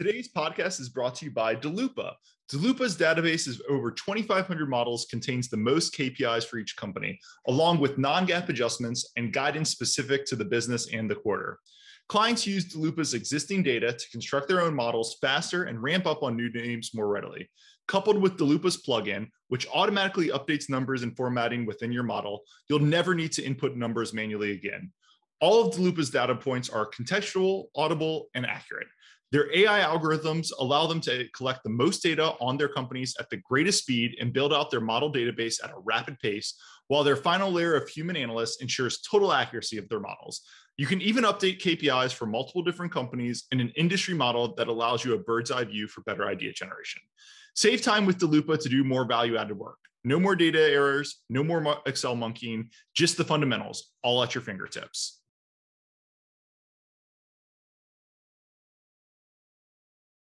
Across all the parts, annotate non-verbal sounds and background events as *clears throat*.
Today's podcast is brought to you by Daloopa. Daloopa's database of over 2,500 models contains the most KPIs for each company, along with non GAAP adjustments and guidance specific to the business and the quarter. Clients use Daloopa's existing data to construct their own models faster and ramp up on new names more readily. Coupled with Daloopa's plugin, which automatically updates numbers and formatting within your model, you'll never need to input numbers manually again. All of Daloopa's data points are contextual, audible, and accurate. Their AI algorithms allow them to collect the most data on their companies at the greatest speed and build out their model database at a rapid pace, while their final layer of human analysts ensures total accuracy of their models. You can even update KPIs for multiple different companies in an industry model that allows you a bird's eye view for better idea generation. Save time with Daloopa to do more value added work. No more data errors, no more Excel monkeying, just the fundamentals, all at your fingertips.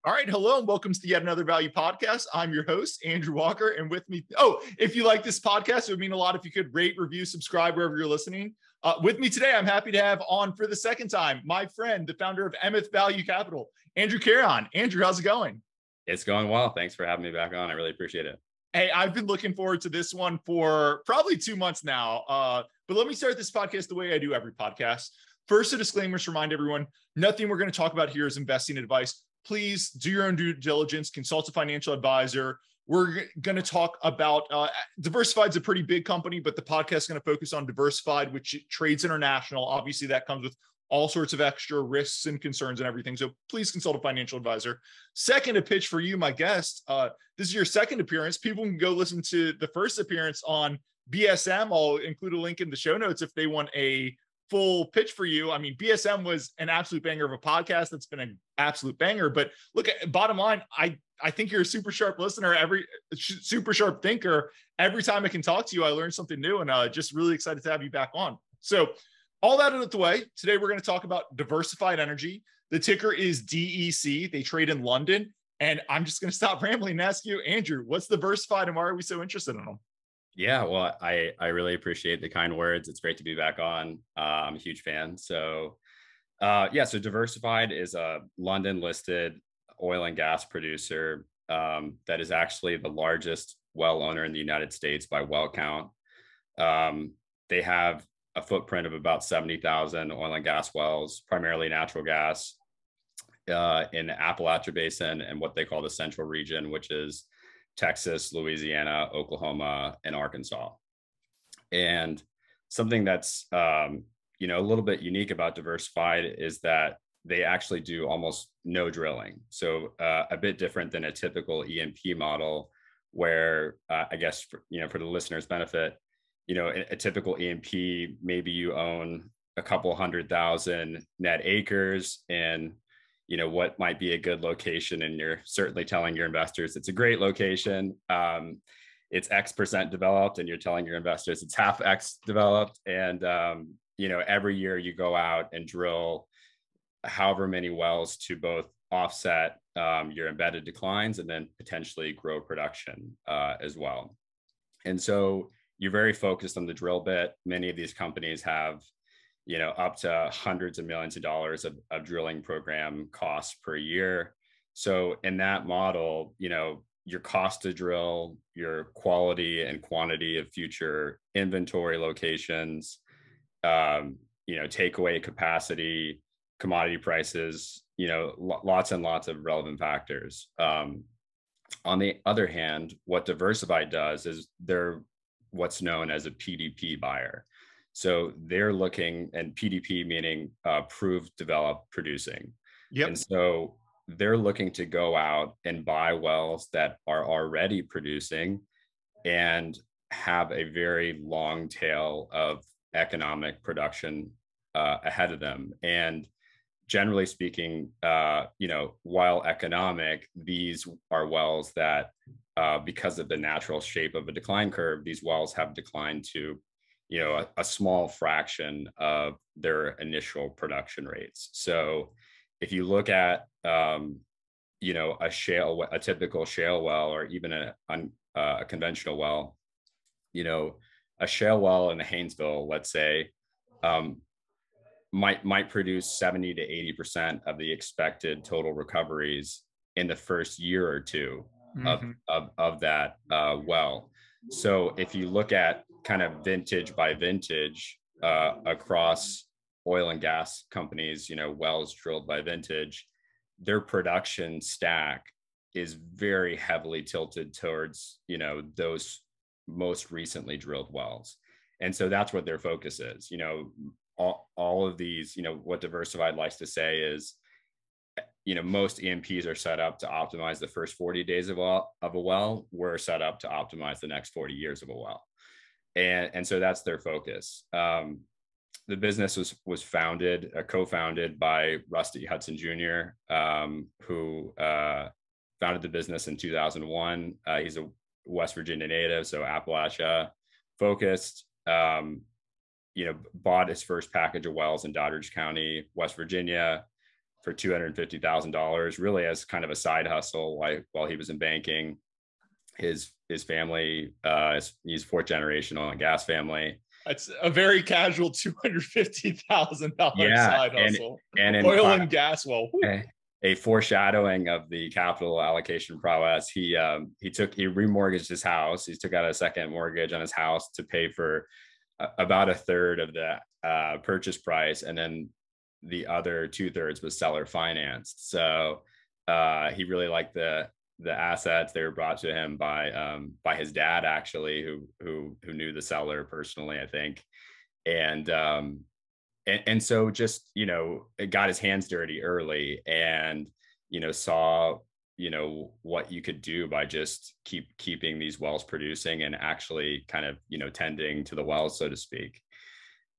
All right, hello and welcome to yet another value podcast. I'm your host, Andrew Walker, and with me, oh, if you like this podcast, it would mean a lot if you could rate, review, subscribe wherever you're listening. Uh, with me today, I'm happy to have on for the second time my friend, the founder of Emeth Value Capital, Andrew Carreon. Andrew, how's it going? It's going well. Thanks for having me back on. I really appreciate it. Hey, I've been looking forward to this one for probably two months now. Uh, but let me start this podcast the way I do every podcast. First, a disclaimer to remind everyone nothing we're going to talk about here is investing advice please do your own due diligence, consult a financial advisor. We're going to talk about uh, Diversified's a pretty big company, but the podcast is going to focus on Diversified, which trades international. Obviously, that comes with all sorts of extra risks and concerns and everything. So please consult a financial advisor. Second, a pitch for you, my guest. Uh, this is your second appearance. People can go listen to the first appearance on BSM. I'll include a link in the show notes if they want a full pitch for you. I mean, BSM was an absolute banger of a podcast that's been an absolute banger. But look at bottom line, I I think you're a super sharp listener, every super sharp thinker. Every time I can talk to you, I learn something new, and uh, just really excited to have you back on. So, all that out of the way, today we're going to talk about diversified energy. The ticker is DEC. They trade in London, and I'm just going to stop *laughs* rambling and ask you, Andrew, what's diversified, and why are we so interested in them? Yeah, well, I I really appreciate the kind words. It's great to be back on. Uh, I'm a huge fan. So, uh, yeah, so Diversified is a London listed oil and gas producer um, that is actually the largest well owner in the United States by well count. Um, they have a footprint of about 70,000 oil and gas wells, primarily natural gas, uh, in the Appalachia Basin and what they call the Central Region, which is Texas, Louisiana, Oklahoma, and Arkansas. And something that's um, you know a little bit unique about Diversified is that they actually do almost no drilling. So uh, a bit different than a typical E&P model, where uh, I guess for, you know for the listeners' benefit, you know a, a typical E&P maybe you own a couple hundred thousand net acres and you know what might be a good location and you're certainly telling your investors it's a great location um, it's x percent developed and you're telling your investors it's half x developed and um, you know every year you go out and drill however many wells to both offset um, your embedded declines and then potentially grow production uh, as well. And so you're very focused on the drill bit. Many of these companies have you know, up to hundreds of millions of dollars of, of drilling program costs per year. So in that model, you know, your cost to drill, your quality and quantity of future inventory locations, um, you know, takeaway capacity, commodity prices, you know, lots and lots of relevant factors. Um, on the other hand, what Diversified does is they're what's known as a PDP buyer. So they're looking, and PDP meaning uh, proved, developed, producing. Yep. And so they're looking to go out and buy wells that are already producing and have a very long tail of economic production uh, ahead of them. And generally speaking, uh, you know, while economic, these are wells that, uh, because of the natural shape of a decline curve, these wells have declined to you know a, a, small fraction of their initial production rates so if you look at um, you know a shale a typical shale well or even a, uh, a conventional well you know a shale well in the haynesville let's say um, might might produce 70 to 80 percent of the expected total recoveries in the first year or 2 mm-hmm. of, of, of that uh, well. So if you look at kind of vintage by vintage uh, across oil and gas companies, you know, wells drilled by vintage, their production stack is very heavily tilted towards, you know, those most recently drilled wells. And so that's what their focus is. You know, all, all of these, you know, what Diversified likes to say is, you know, most E&Ps are set up to optimize the first 40 days of a, of a well. We're set up to optimize the next 40 years of a well. And, and so that's their focus. Um, the business was was founded, uh, co-founded by Rusty Hudson Jr., um, who uh, founded the business in 2001. Uh, he's a West Virginia native, so Appalachia focused. Um, you know, bought his first package of wells in Doddridge County, West Virginia, for two hundred fifty thousand dollars, really as kind of a side hustle while while he was in banking. His his family, uh, he's fourth generation oil and gas family. It's a very casual two hundred fifty thousand dollars yeah, side hustle. And, and oil and gas well. A, a foreshadowing of the capital allocation prowess. He um, he took he remortgaged his house. He took out a second mortgage on his house to pay for about a third of the uh, purchase price, and then the other two thirds was seller financed. So uh, he really liked the the assets they were brought to him by um, by his dad actually who who who knew the seller personally i think. And um and, and so just you know it got his hands dirty early and you know saw you know what you could do by just keep keeping these wells producing and actually kind of you know tending to the wells so to speak.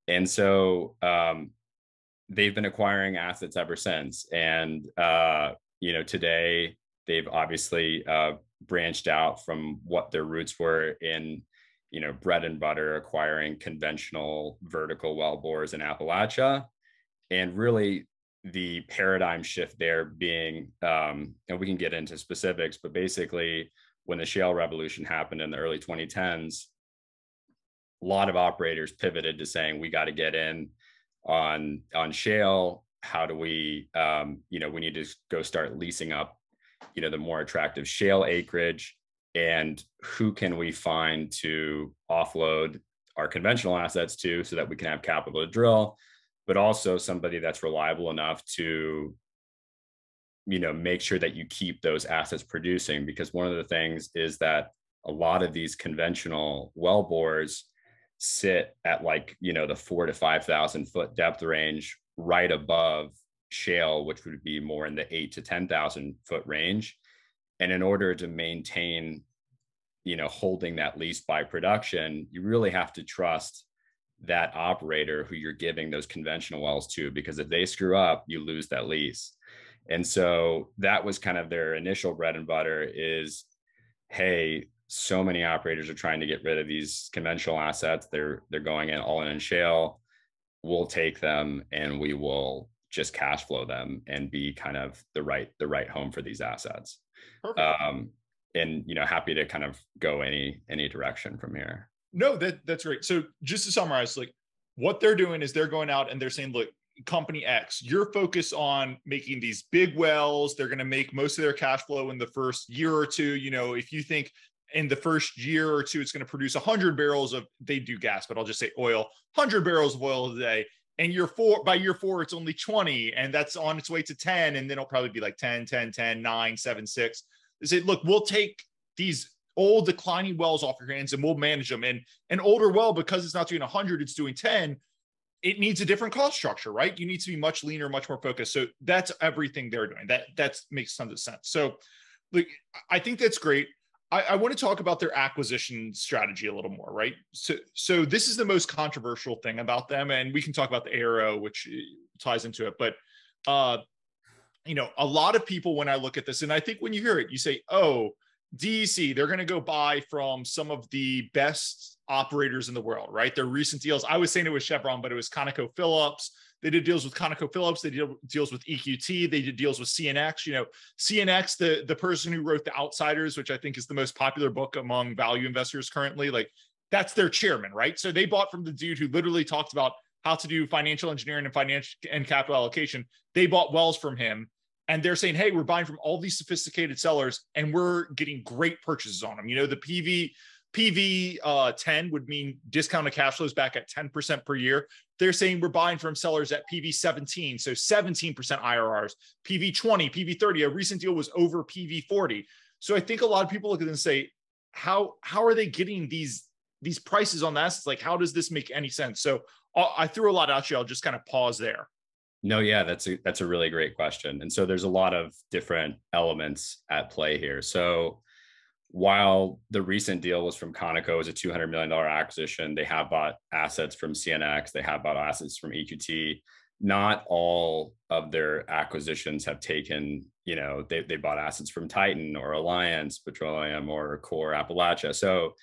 And so um they've been acquiring assets ever since. And uh you know today they've obviously uh, branched out from what their roots were in you know bread and butter acquiring conventional vertical well bores in appalachia. And really the paradigm shift there being um, and we can get into specifics but basically when the shale revolution happened in the early 2010s a lot of operators pivoted to saying we got to get in on on shale. How do we um, you know we need to go start leasing up you know the more attractive shale acreage and who can we find to offload our conventional assets to so that we can have capital to drill but also somebody that's reliable enough to you know make sure that you keep those assets producing? Because one of the things is that a lot of these conventional well bores sit at like you know the four to five thousand foot depth range right above shale, which would be more in the eight to 10,000 foot range. And in order to maintain, you know, holding that lease by production, you really have to trust that operator who you're giving those conventional wells to, because if they screw up, you lose that lease. And so that was kind of their initial bread and butter is, hey, so many operators are trying to get rid of these conventional assets. They're they're going in all in shale. We'll take them and we will just cash flow them and be kind of the right the right home for these assets. Um, and you know happy to kind of go any any direction from here. No that that's great. So just to summarize like what they're doing is they're going out and they're saying look company x you're focused on making these big wells. They're going to make most of their cash flow in the first year or two. You know if you think in the first year or two it's going to produce 100 barrels of they do gas but i'll just say oil 100 barrels of oil a day and year four by year four it's only 20 and that's on its way to 10 and then it'll probably be like 10 10 10 9 7 6 they say look we'll take these old declining wells off your hands and we'll manage them and an older well because it's not doing 100 it's doing 10 it needs a different cost structure right? You need to be much leaner much more focused. So that's everything they're doing. That that makes tons of sense. So like i think that's great I, I, want to talk about their acquisition strategy a little more, right? So, so this is the most controversial thing about them, and we can talk about the ARO, which uh, ties into it. But, uh, you know, a lot of people when I look at this, and I think when you hear it, you say, "Oh, DEC, they're going to go buy from some of the best operators in the world, right?" Their recent deals. I was saying it was Chevron, but it was ConocoPhillips. They did deals with ConocoPhillips. They did deals with EQT. They did deals with CNX. You know, CNX, the the person who wrote The Outsiders, which I think is the most popular book among value investors currently, like that's their chairman, right? So they bought from the dude who literally talked about how to do financial engineering and financial and capital allocation. They bought wells from him and they're saying, Hey, we're buying from all these sophisticated sellers and we're getting great purchases on them. You know, the PV PV uh, 10 would mean discounted cash flows back at 10% per year. They're saying we're buying from sellers at PV 17, so 17% IRRs, PV 20, PV 30. A recent deal was over PV 40. So I think a lot of people look at and say, how how are they getting these these prices on the assets? Like, how does this make any sense? So uh, I threw a lot at you. I'll just kind of pause there. No, yeah, that's a that's a really great question. And so there's a lot of different elements at play here. So while the recent deal was from Conoco was a $200 million acquisition, they have bought assets from CNX, they have bought assets from EQT. Not all of their acquisitions have taken, you know, they, they bought assets from Titan or Alliance Petroleum or Core Appalachia. So,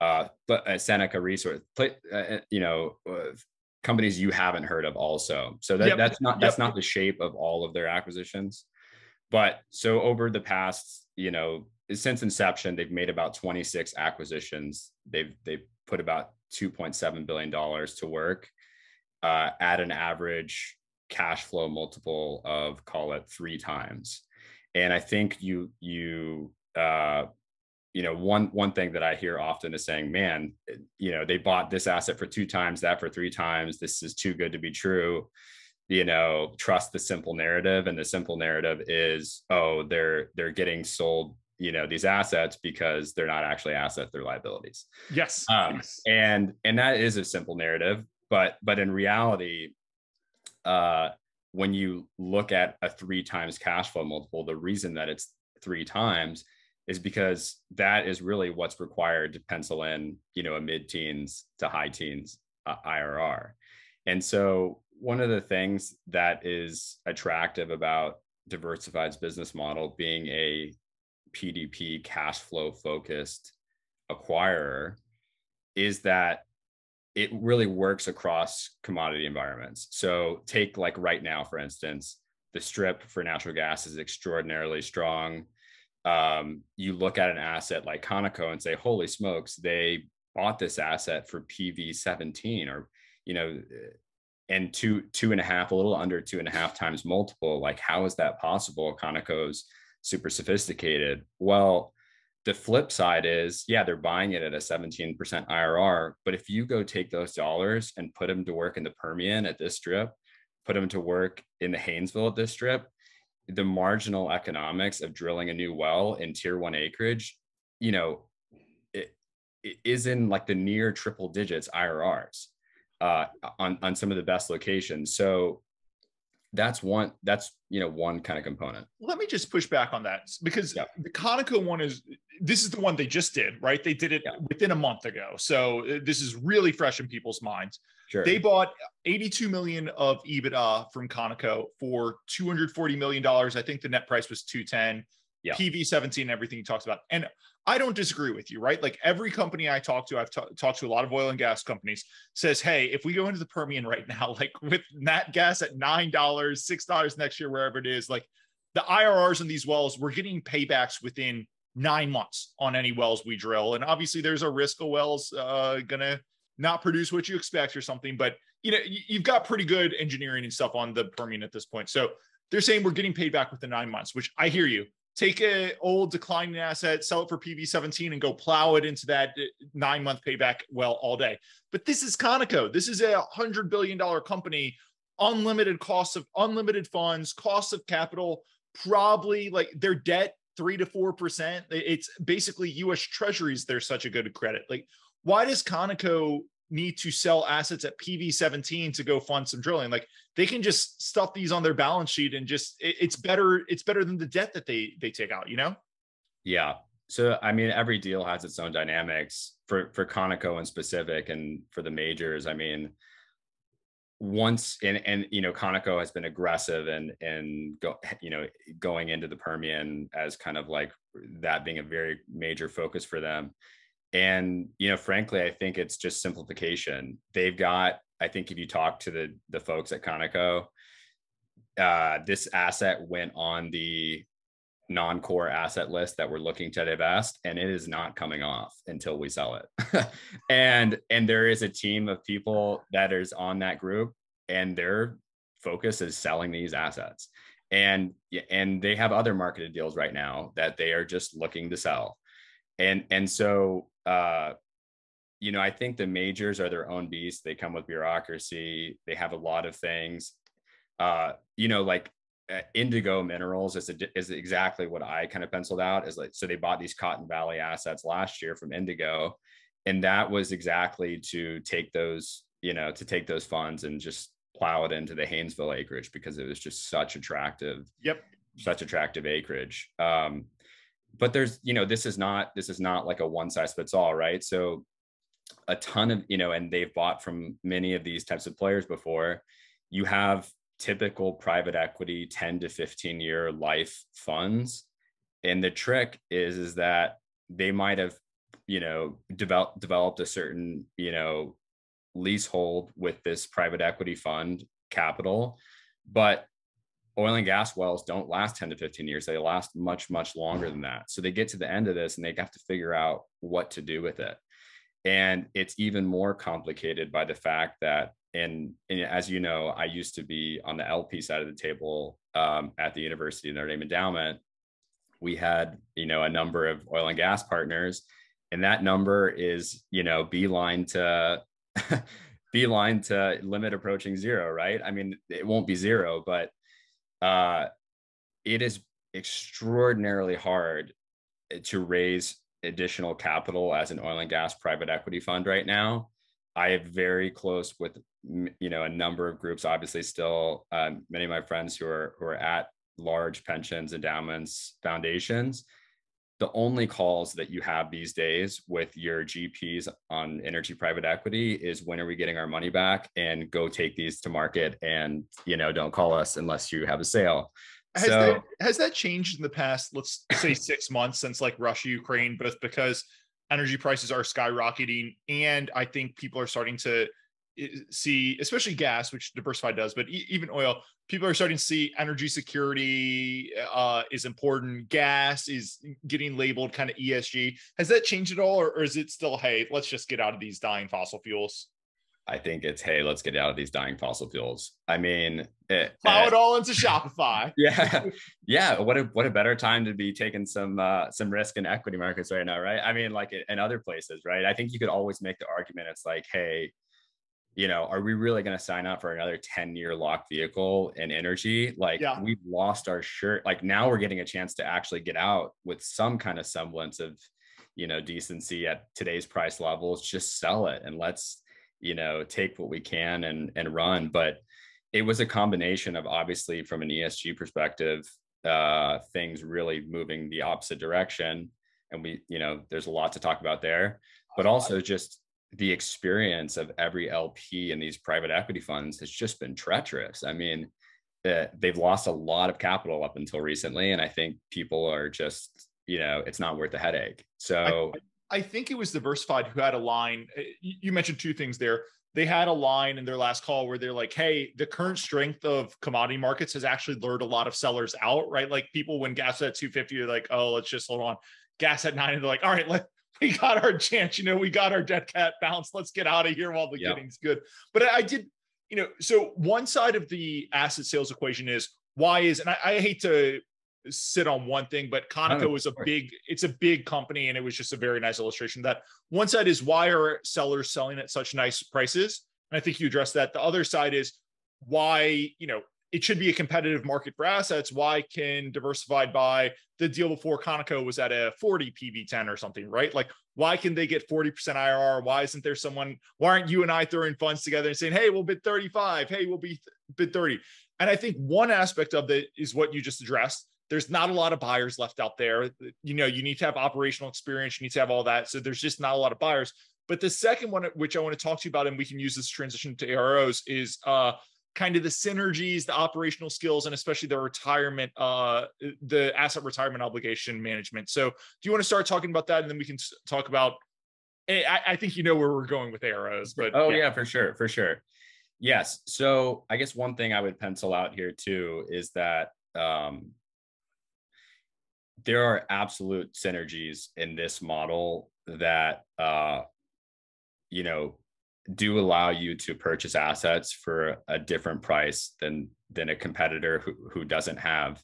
uh, but uh, Seneca Resource, uh, uh, you know, uh, companies you haven't heard of also. So that, yep. that's not, that's yep. not the shape of all of their acquisitions. But so over the past, you know, since inception, they've made about 26 acquisitions. They've they've put about 2.7 billion dollars to work uh, at an average cash flow multiple of call it three times. And I think you you uh, you know one one thing that I hear often is saying, man, you know they bought this asset for two times, that for three times. This is too good to be true you know trust the simple narrative and the simple narrative is oh they're they're getting sold you know these assets because they're not actually assets they're liabilities yes, um, yes. and and that is a simple narrative but but in reality uh when you look at a three times cash flow multiple the reason that it's three times is because that is really what's required to pencil in you know a mid-teens to high teens uh, irr and so one of the things that is attractive about diversified's business model being a PDP cash flow focused acquirer is that it really works across commodity environments. So take like right now, for instance, the strip for natural gas is extraordinarily strong. Um, you look at an asset like Conoco and say, holy smokes, they bought this asset for PV 17 or, you know, and two, two and a half, a little under two and a half times multiple. Like, how is that possible? Conoco's super sophisticated. Well, the flip side is, yeah, they're buying it at a 17% IRR. But if you go take those dollars and put them to work in the Permian at this strip, put them to work in the Haynesville at this strip, the marginal economics of drilling a new well in tier one acreage, you know, it, it is in like the near triple digits IRRs uh, on, on some of the best locations. So that's one that's you know one kind of component let me just push back on that because yeah. the conoco one is this is the one they just did right they did it yeah. within a month ago so uh, this is really fresh in people's minds sure. they bought 82 million of ebitda from conoco for 240 million dollars i think the net price was 210 yeah. pv 17 everything he talks about and I don't disagree with you, right? Like every company I talk to, I've t- talked to a lot of oil and gas companies, says, hey, if we go into the Permian right now, *laughs* like with nat gas at $9, $6 next year, wherever it is, like the IRRs on these wells, we're getting paybacks within nine months on any wells we drill. And obviously there's a risk of wells uh, gonna not produce what you expect or something, but you know, you've got pretty good engineering and stuff on the Permian at this point. So they're saying we're getting paid back within nine months, which I hear you take a old declining asset, sell it for PV 17 and go plow it into that uh, nine month payback well all day. But this is Conoco. This is a hundred billion dollar company, unlimited costs of unlimited funds, costs of capital, probably like their debt three to four percent. It's basically US treasuries. They're such a good credit. Like, why does Conoco need to sell assets at PV 17 to go fund some drilling. Like they can just stuff these on their balance sheet and just it, it's better it's better than the debt that they they take out, you know? Yeah. So I mean every deal has its own dynamics for for Conoco in specific and for the majors. I mean once and and you know Conoco has been aggressive and and go you know going into the Permian as kind of like that being a very major focus for them and you know frankly i think it's just simplification. They've got i think if you talk to the the folks at conoco uh, this asset went on the non-core asset list that we're looking to divest and it is not coming off until we sell it. *laughs* And and there is a team of people that is on that group and their focus is selling these assets. And and they have other marketed deals right now that they are just looking to sell. And and so uh you know i think the majors are their own beast. They come with bureaucracy. They have a lot of things. Uh you know like uh, indigo minerals is, a, is exactly what i kind of penciled out is like so they bought these cotton valley assets last year from indigo and that was exactly to take those you know to take those funds and just plow it into the haynesville acreage because it was just such attractive yep. such attractive acreage. Um but there's you know this is not this is not like a one size fits all right? So a ton of you know and they've bought from many of these types of players before. You have typical private equity 10 to 15 year life funds. And the trick is is that they might have you know developed developed a certain you know leasehold with this private equity fund capital but oil and gas wells don't last 10 to 15 years they last much much longer than that so they get to the end of this and they have to figure out what to do with it and it's even more complicated by the fact that and, and, as you know, I used to be on the LP side of the table um, at the University of Notre Dame Endowment. We had, you know, a number of oil and gas partners, and that number is, you know, beeline to *laughs* beeline to limit approaching zero, right? I mean, it won't be zero, but uh, it is extraordinarily hard to raise additional capital as an oil and gas private equity fund right now I have very close with you know a number of groups. Obviously, still um, many of my friends who are who are at large pensions, endowments, foundations. The only calls that you have these days with your GPs on energy private equity is when are we getting our money back and go take these to market and you know don't call us unless you have a sale. Has, so, that, has that changed in the past, let's say six months since like Russia, Ukraine, both because energy prices are skyrocketing and i think people are starting to see especially gas which diversified does but even oil people are starting to see energy security uh, is important gas is getting labeled kind of esg has that changed at all or, or is it still hey let's just get out of these dying fossil fuels I think it's hey, let's get out of these dying fossil fuels. I mean, it, plow it, it all into Shopify. *laughs* yeah, yeah. What a what a better time to be taking some uh, some risk in equity markets right now, right? I mean, like in other places, right? I think you could always make the argument. It's like, hey, you know, are we really going to sign up for another 10 year lock vehicle in energy? Like yeah. we've lost our shirt. Like now we're getting a chance to actually get out with some kind of semblance of, you know, decency at today's price levels. Just sell it and let's you know take what we can and and run but it was a combination of obviously from an esg perspective uh things really moving the opposite direction and we you know there's a lot to talk about there but also just the experience of every lp in these private equity funds has just been treacherous i mean they've lost a lot of capital up until recently and i think people are just you know it's not worth the headache so I think it was Diversified who had a line. Eh, you mentioned two things there. They had a line in their last call where they're like, hey, the current strength of commodity markets has actually lured a lot of sellers out, right? Like people, when gas at 250, they're like, oh, let's just hold on. Gas at nine, and they're like, all right, let, *laughs* we got our chance. You know, we got our dead cat bounce. Let's get out of here while the getting's good. But I, did, you know, so one side of the asset sales equation is why is, and I, I hate to sit on one thing, but Conoco is a big, it's a big company. And it was just a very nice illustration that one side is why are sellers selling at such nice prices? And I think you addressed that. The other side is why, you know, it should be a competitive market for assets. Why can diversified buy the deal before Conoco was at a 40 PV10 or something, right? Like, why can they get 40% IRR? Why isn't there someone, why aren't you and I throwing funds together and saying, hey, we'll bid 35, hey, we'll be bid 30? And I think one aspect of it is what you just addressed there's not a lot of buyers left out there. You know, you need to have operational experience, you need to have all that. So there's just not a lot of buyers. But the second one, which I want to talk to you about, and we can use this transition to AROs, is uh, kind of the synergies, the operational skills, and especially the retirement, uh, the asset retirement obligation management. So, do you want to start talking about that, and then we can talk about? Eh, I, I think you know where we're going with AROs, but oh yeah. yeah, for sure, for sure. Yes. So I guess one thing I would pencil out here too is that um, there are absolute synergies in this model that uh, you know do allow you to purchase assets for a different price than than a competitor who, who doesn't have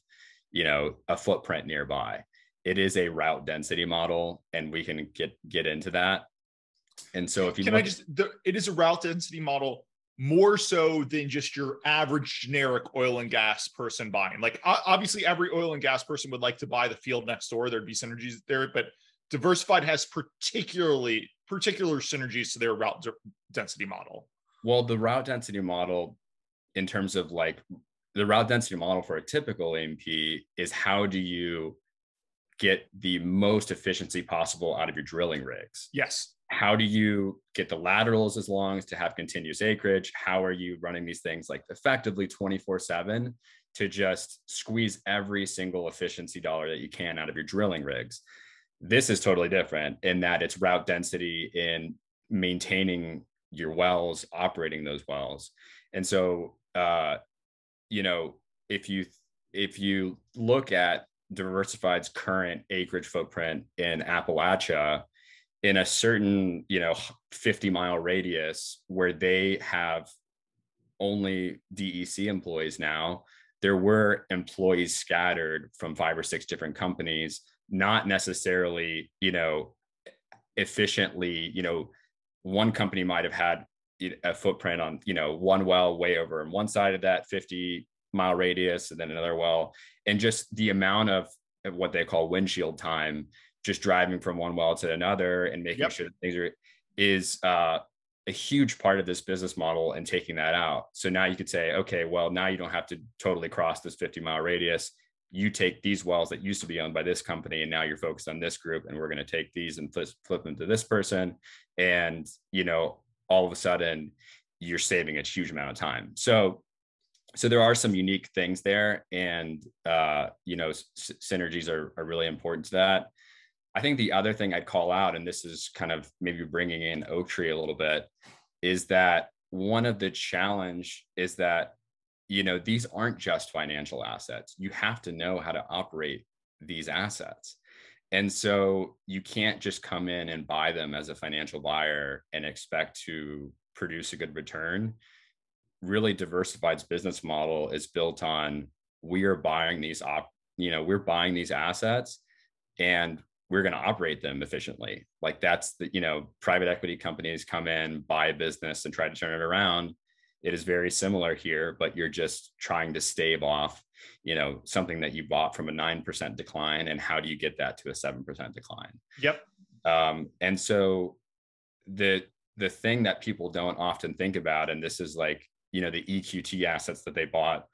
you know a footprint nearby. It is a route density model and we can get get into that. And so if you can look, i just the, it is a route density model more so than just your average generic oil and gas person buying. Like obviously every oil and gas person would like to buy the field next door. There'd be synergies there but diversified has particularly particular synergies to their route density model well the route density model in terms of like the route density model for a typical E&P is how do you get the most efficiency possible out of your drilling rigs? Yes. How do you get the laterals as long as to have continuous acreage? How are you running these things like effectively 24 7 to just squeeze every single efficiency dollar that you can out of your drilling rigs? This is totally different in that it's route density in maintaining your wells, operating those wells. And so uh, you know, if you if you look at Diversified's current acreage footprint in Appalachia, in a certain you know 50 mile radius where they have only DEC employees now, there were employees scattered from five or six different companies, not necessarily you know efficiently. You know, one company might have had a footprint on you know one well way over on one side of that 50 mile radius and then another well and just the amount of, of what they call windshield time just driving from one well to another and making yep. sure that things are is uh, a huge part of this business model and taking that out so now you could say okay well now you don't have to totally cross this 50 mile radius you take these wells that used to be owned by this company and now you're focused on this group and we're going to take these and flip, them to this person and you know all of a sudden you're saving a huge amount of time. So so there are some unique things there and uh, you know s- synergies are, are really important to that i think the other thing i'd call out and this is kind of maybe bringing in Oaktree a little bit is that one of the challenge is that you know these aren't just financial assets you have to know how to operate these assets and so you can't just come in and buy them as a financial buyer and expect to produce a good return. Really diversified's business model is built on we are buying these op, you know, we're buying these assets and we're going to operate them efficiently. Like that's the, you know, private equity companies come in, buy a business and try to turn it around. It is very similar here, but you're just trying to stave off you know something that you bought from a 9% decline and how do you get that to a 7% decline? Yep. Um, and so the the thing that people don't often think about and this is like you know the eqt assets that they bought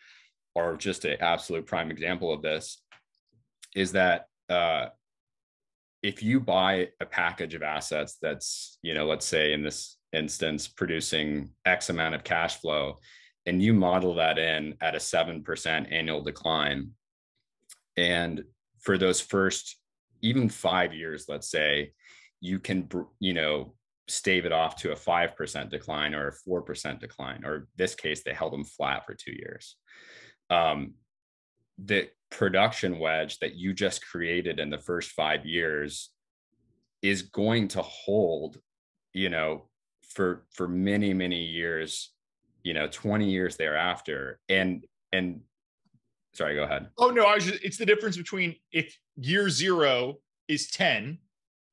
are just an absolute prime example of this is that uh, if you buy a package of assets that's you know let's say in this instance producing x amount of cash flow and you model that in at a 7% annual decline. And for those first even 5 years let's say you can you know stave it off to a 5% decline or a 4% decline or this case they held them flat for 2 years. Um, the production wedge that you just created in the first 5 years is going to hold you know for for many many years you know 20 years thereafter and and sorry go ahead. Oh no i was just, it's the difference between if year zero is 10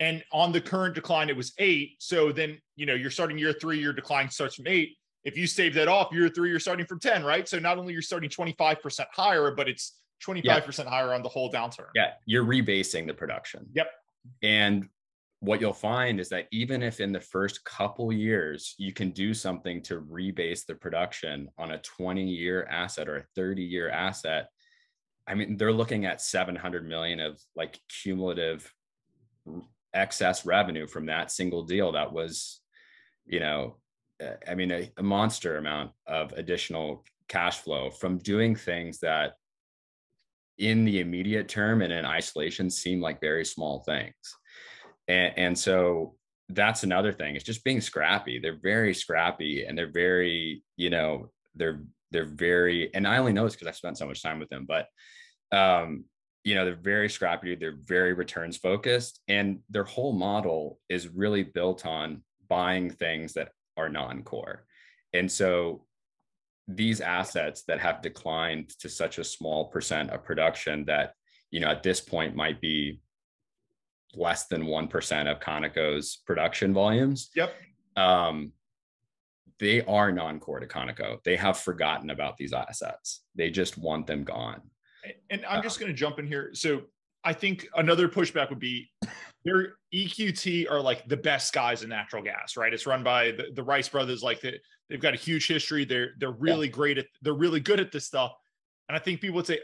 and on the current decline it was eight so then you know you're starting year three your decline starts from eight. If you save that off year three you're starting from 10 right? So not only you're starting 25% higher but it's 25% yeah. higher on the whole downturn. Yeah you're rebasing the production. Yep. And what you'll find is that even if in the first couple years you can do something to rebase the production on a 20 year asset or a 30 year asset i mean they're looking at 700 million of like cumulative excess revenue from that single deal that was you know i mean a, a monster amount of additional cash flow from doing things that in the immediate term and in isolation seem like very small things and, and so that's another thing it's just being scrappy. They're very scrappy and they're very you know they're they're very and i only know this because i spent so much time with them but um you know they're very scrappy they're very returns focused and their whole model is really built on buying things that are non-core. And so these assets that have declined to such a small percent of production that you know at this point might be less than 1% of Conoco's production volumes. Yep. Um, they are non-core to Conoco. They have forgotten about these assets. They just want them gone. And I'm just going to jump in here. So I think another pushback would be their EQT are like the best guys in natural gas, right? It's run by the, the Rice brothers. Like the, they've got a huge history. They're they're really yeah. great at they're really good at this stuff. And I think people would say,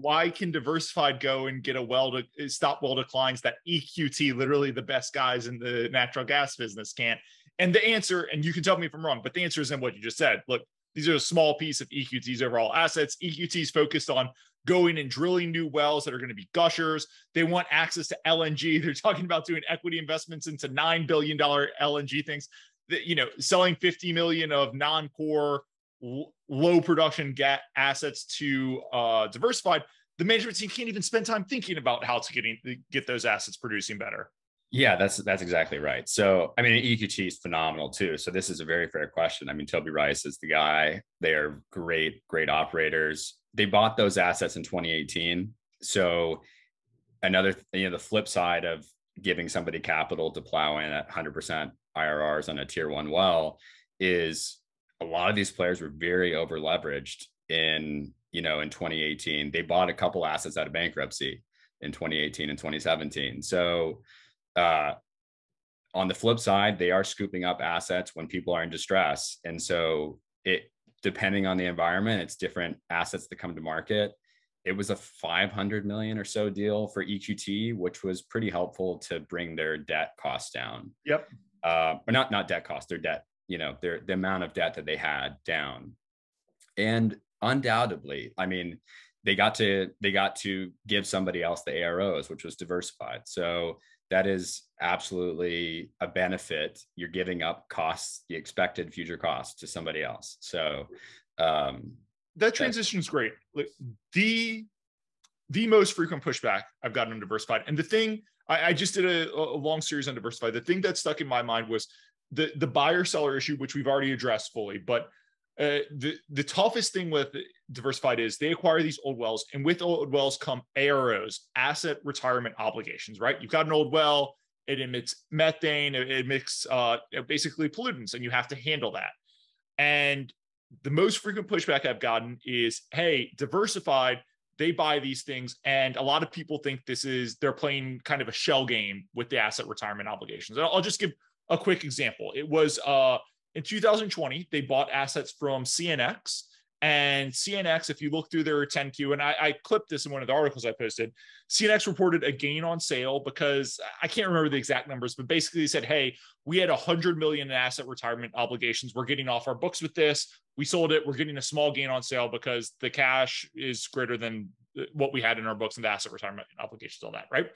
why can diversified go and get a well to eh, stop well declines that EQT, literally the best guys in the natural gas business, can't? And the answer, and you can tell me if I'm wrong, but the answer is in what you just said. Look, these are a small piece of EQT's overall assets. EQT is focused on going and drilling new wells that are going to be gushers. They want access to LNG. *laughs* They're talking about doing equity investments into $9 billion LNG things. That, you know, selling 50 million of non-core low production get assets to uh, diversified. The management team can't even spend time thinking about how to getting get those assets producing better. Yeah, that's that's exactly right. So, I mean, EQT is phenomenal too. So, this is a very fair question. I mean, Toby Rice is the guy. They are great, great operators. They bought those assets in 2018. So, another, you know, the flip side of giving somebody capital to plow in at 100% IRRs on a tier one well is a lot of these players were very over leveraged in, you know, in 2018. They bought a couple assets out of bankruptcy in 2018 and 2017. So, uh, on the flip side, they are scooping up assets when people are in distress. And so it depending on the environment, it's different assets that come to market. It was a 500 million or so deal for EQT, which was pretty helpful to bring their debt costs down. Yep. Uh, or not not debt cost, their debt, you know, their the amount of debt that they had down. And undoubtedly, I mean, they got to they got to give somebody else the AROs, which was diversified. So that is absolutely a benefit. You're giving up costs, the expected future costs to somebody else. So um, that transition is great. Like the the most frequent pushback I've gotten on diversified, and the thing I, I just did a, a, long series on diversified. The thing that stuck in my mind was the the buyer seller issue, which we've already addressed fully, but uh, the the toughest thing with diversified is they acquire these old wells, and with old wells come AROs, asset retirement obligations. Right? You've got an old well, it emits methane, it emits uh, basically pollutants, and you have to handle that. And the most frequent pushback I've gotten is, "Hey, diversified." They buy these things, and a lot of people think this is they're playing kind of a shell game with the asset retirement obligations. I'll just give a quick example. It was uh, in 2020, they bought assets from CNX. And CNX, if you look through their 10Q, and I, I, clipped this in one of the articles I posted, CNX reported a gain on sale because I can't remember the exact numbers, but basically said, hey, we had 100 million in asset retirement obligations. We're getting off our books with this. We sold it. We're getting a small gain on sale because the cash is greater than what we had in our books and the asset retirement obligations, all that, right?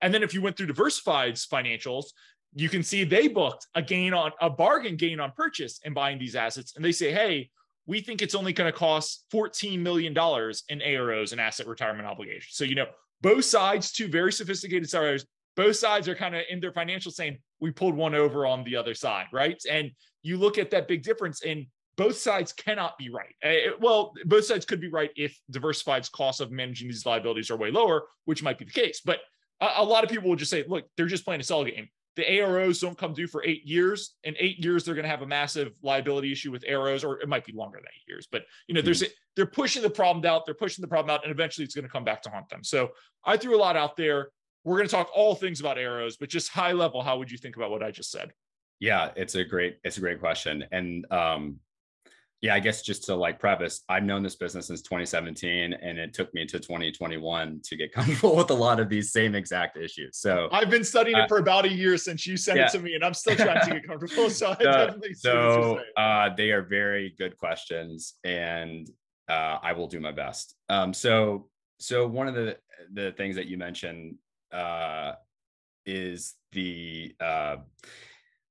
And then if you went through Diversified's financials, you can see they booked a gain on a bargain gain on purchase in buying these assets. And they say, hey, we think it's only going to cost $14 million in AROs and asset retirement obligations. So, you know, both sides, two very sophisticated sellers, both sides are kind of in their financial saying, we pulled one over on the other side, right? And you look at that big difference, and both sides cannot be right. Uh, well, both sides could be right if diversified's costs of managing these liabilities are way lower, which might be the case. But a lot of people will just say, look, they're just playing a sell game the AROs don't come due for eight years. In eight years, they're going to have a massive liability issue with AROs, or it might be longer than eight years. But you know, there's mm-hmm. they're pushing the problem out. They're pushing the problem out, and eventually, it's going to come back to haunt them. So I threw a lot out there. We're going to talk all things about AROs, but just high level, how would you think about what I just said? Yeah, it's a great it's a great question, and um, yeah, I guess just to like preface, I've known this business since 2017, and it took me to 2021 to get *laughs* comfortable with a lot of these same exact issues. So I've been studying uh, it for about a year since you sent yeah. it to me, and I'm still trying to get *laughs* comfortable. So I definitely so uh, they are very good questions, and uh, I will do my best. Um, so so one of the the things that you mentioned uh, is the uh,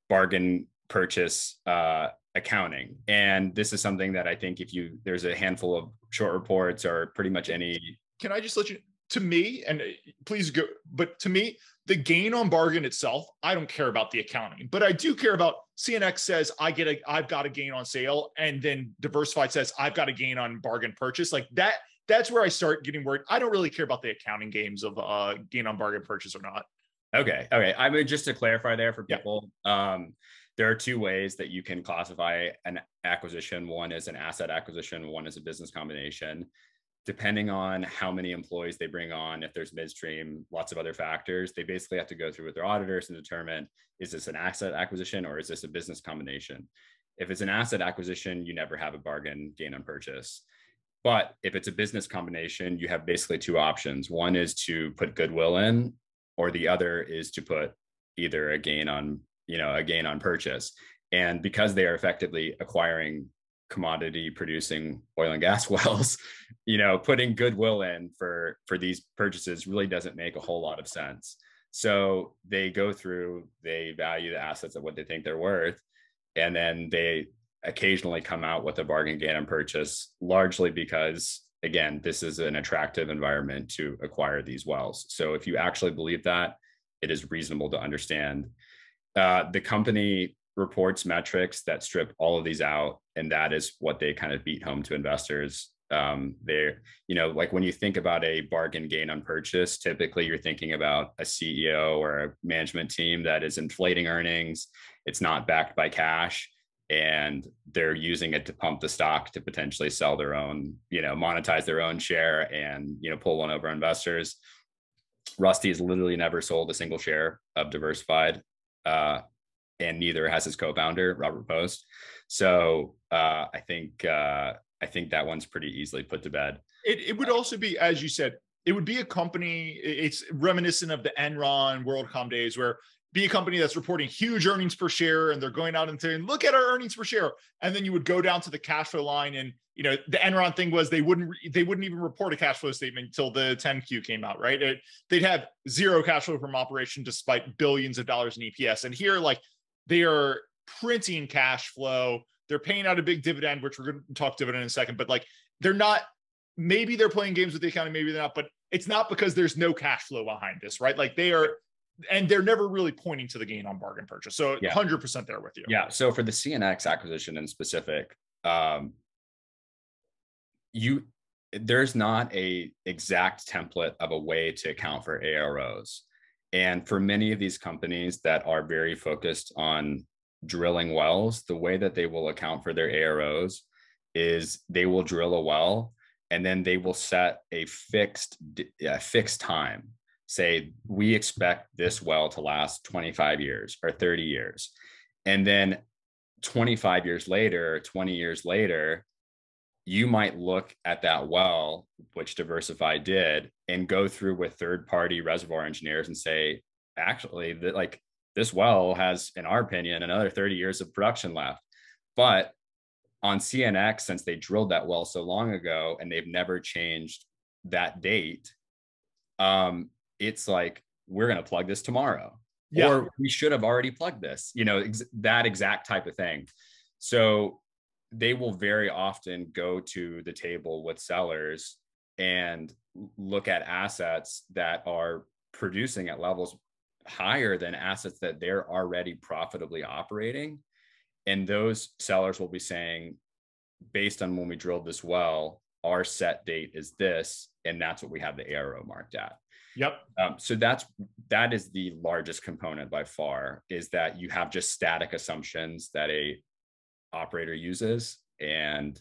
bargain purchase uh, accounting. And this is something that I think if you there's a handful of short reports or pretty much any. Can I just let you to me, and uh, please go, but to me, the gain on bargain itself, I don't care about the accounting, but I do care about CNX says I get a, I've got a gain on sale, and then Diversified says I've got a gain on bargain purchase. Like that, that's where I start getting worried. I don't really care about the accounting games of uh, gain on bargain purchase or not. Okay. Okay. I mean, just to clarify there for people, yeah. um, there are two ways that you can classify an acquisition. One is an asset acquisition. One is a business combination depending on how many employees they bring on, if there's midstream, lots of other factors, they basically have to go through with their auditors and determine is this an asset acquisition or is this a business combination? If it's an asset acquisition, you never have a bargain gain on purchase. But if it's a business combination, you have basically two options. One is to put goodwill in, or the other is to put either a gain on, you know, a gain on purchase. And because they are effectively acquiring commodity producing oil and gas *laughs* wells you know putting goodwill in for for these purchases really doesn't make a whole lot of sense so they go through they value the assets at what they think they're worth and then they occasionally come out with a bargain gain on purchase largely because again this is an attractive environment to acquire these wells so if you actually believe that it is reasonable to understand uh, the company reports metrics that strip all of these out and that is what they kind of beat home to investors. Um, they're you know like when you think about a bargain gain on purchase typically you're thinking about a ceo or a management team that is inflating earnings. It's not backed by cash and they're using it to pump the stock to potentially sell their own you know monetize their own share and you know pull one over investors. Rusty has literally never sold a single share of diversified uh, and neither has his co-founder Robert Post. So uh, I think uh, I think that one's pretty easily put to bed. It, it would also be, as you said, it would be a company. It's reminiscent of the Enron WorldCom days, where be a company that's reporting huge earnings per share, and they're going out and saying, "Look at our earnings per share," and then you would go down to the cash flow line, and you know the Enron thing was they wouldn't they wouldn't even report a cash flow statement until the 10Q came out, right? It, they'd have zero cash flow from operation despite billions of dollars in EPS, and here like they are printing cash flow. They're paying out a big dividend, which we're going to talk dividend in a second, but like they're not, maybe they're playing games with the accounting, maybe they're not, but it's not because there's no cash flow behind this, right? Like they are, and they're never really pointing to the gain on bargain purchase. So yeah. 100% there with you. Yeah. So for the CNX acquisition in specific, um, you, there's not a exact template of a way to account for AROs. And for many of these companies that are very focused on drilling wells, the way that they will account for their AROs is they will drill a well and then they will set a fixed a fixed time. Say we expect this well to last 25 years or 30 years. And then 25 years later, 20 years later, you might look at that well, which Diversify did, and go through with third party reservoir engineers and say, actually, that like this well has, in our opinion, another 30 years of production left. But on CNX, since they drilled that well so long ago and they've never changed that date, um, it's like we're going to plug this tomorrow. Yeah. Or we should have already plugged this, you know, ex- that exact type of thing. So they will very often go to the table with sellers and look at assets that are producing at levels higher than assets that they're already profitably operating. And those sellers will be saying, based on when we drilled this well, our set date is this, and that's what we have the ARO marked at. Yep. Um, so that's that is the largest component by far. Is that you have just static assumptions that a operator uses and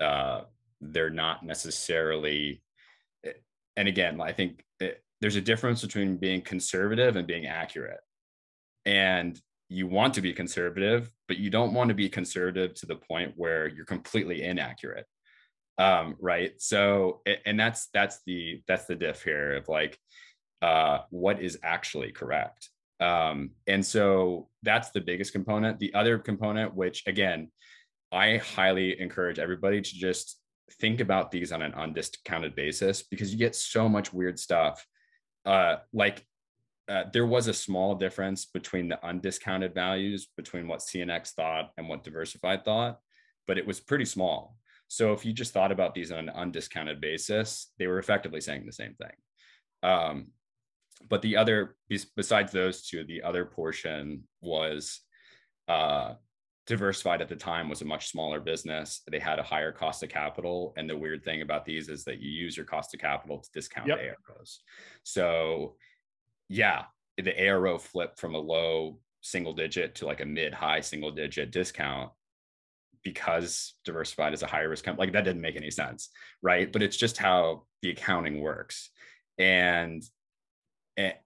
uh, they're not necessarily and again i think it, there's a difference between being conservative and being accurate and you want to be conservative but you don't want to be conservative to the point where you're completely inaccurate um, right so and that's that's the that's the diff here of like uh, what is actually correct um, and so that's the biggest component. The other component, which again, I highly encourage everybody to just think about these on an undiscounted basis because you get so much weird stuff. Uh, like uh, there was a small difference between the undiscounted values between what CNX thought and what Diversified thought, but it was pretty small. So if you just thought about these on an undiscounted basis, they were effectively saying the same thing. Um, but the other, besides those two, the other portion was uh, diversified at the time was a much smaller business. They had a higher cost of capital. And the weird thing about these is that you use your cost of capital to discount yep. AROs. So yeah, the ARO flipped from a low single digit to like a mid high single digit discount because diversified is a higher risk company. Like that didn't make any sense, right? But it's just how the accounting works, and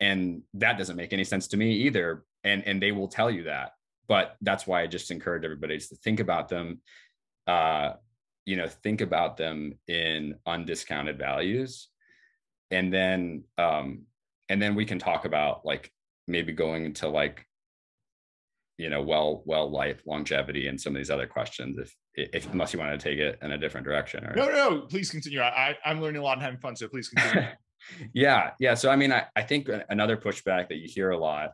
and that doesn't make any sense to me either. And and they will tell you that, but that's why I just encourage everybody to think about them. Uh, you know, think about them in undiscounted values, and then um, and then we can talk about like maybe going into like you know well well life longevity and some of these other questions if if unless you want to take it in a different direction or no no please continue i i'm learning a lot and having fun so please continue *laughs* yeah yeah so i mean I, I think another pushback that you hear a lot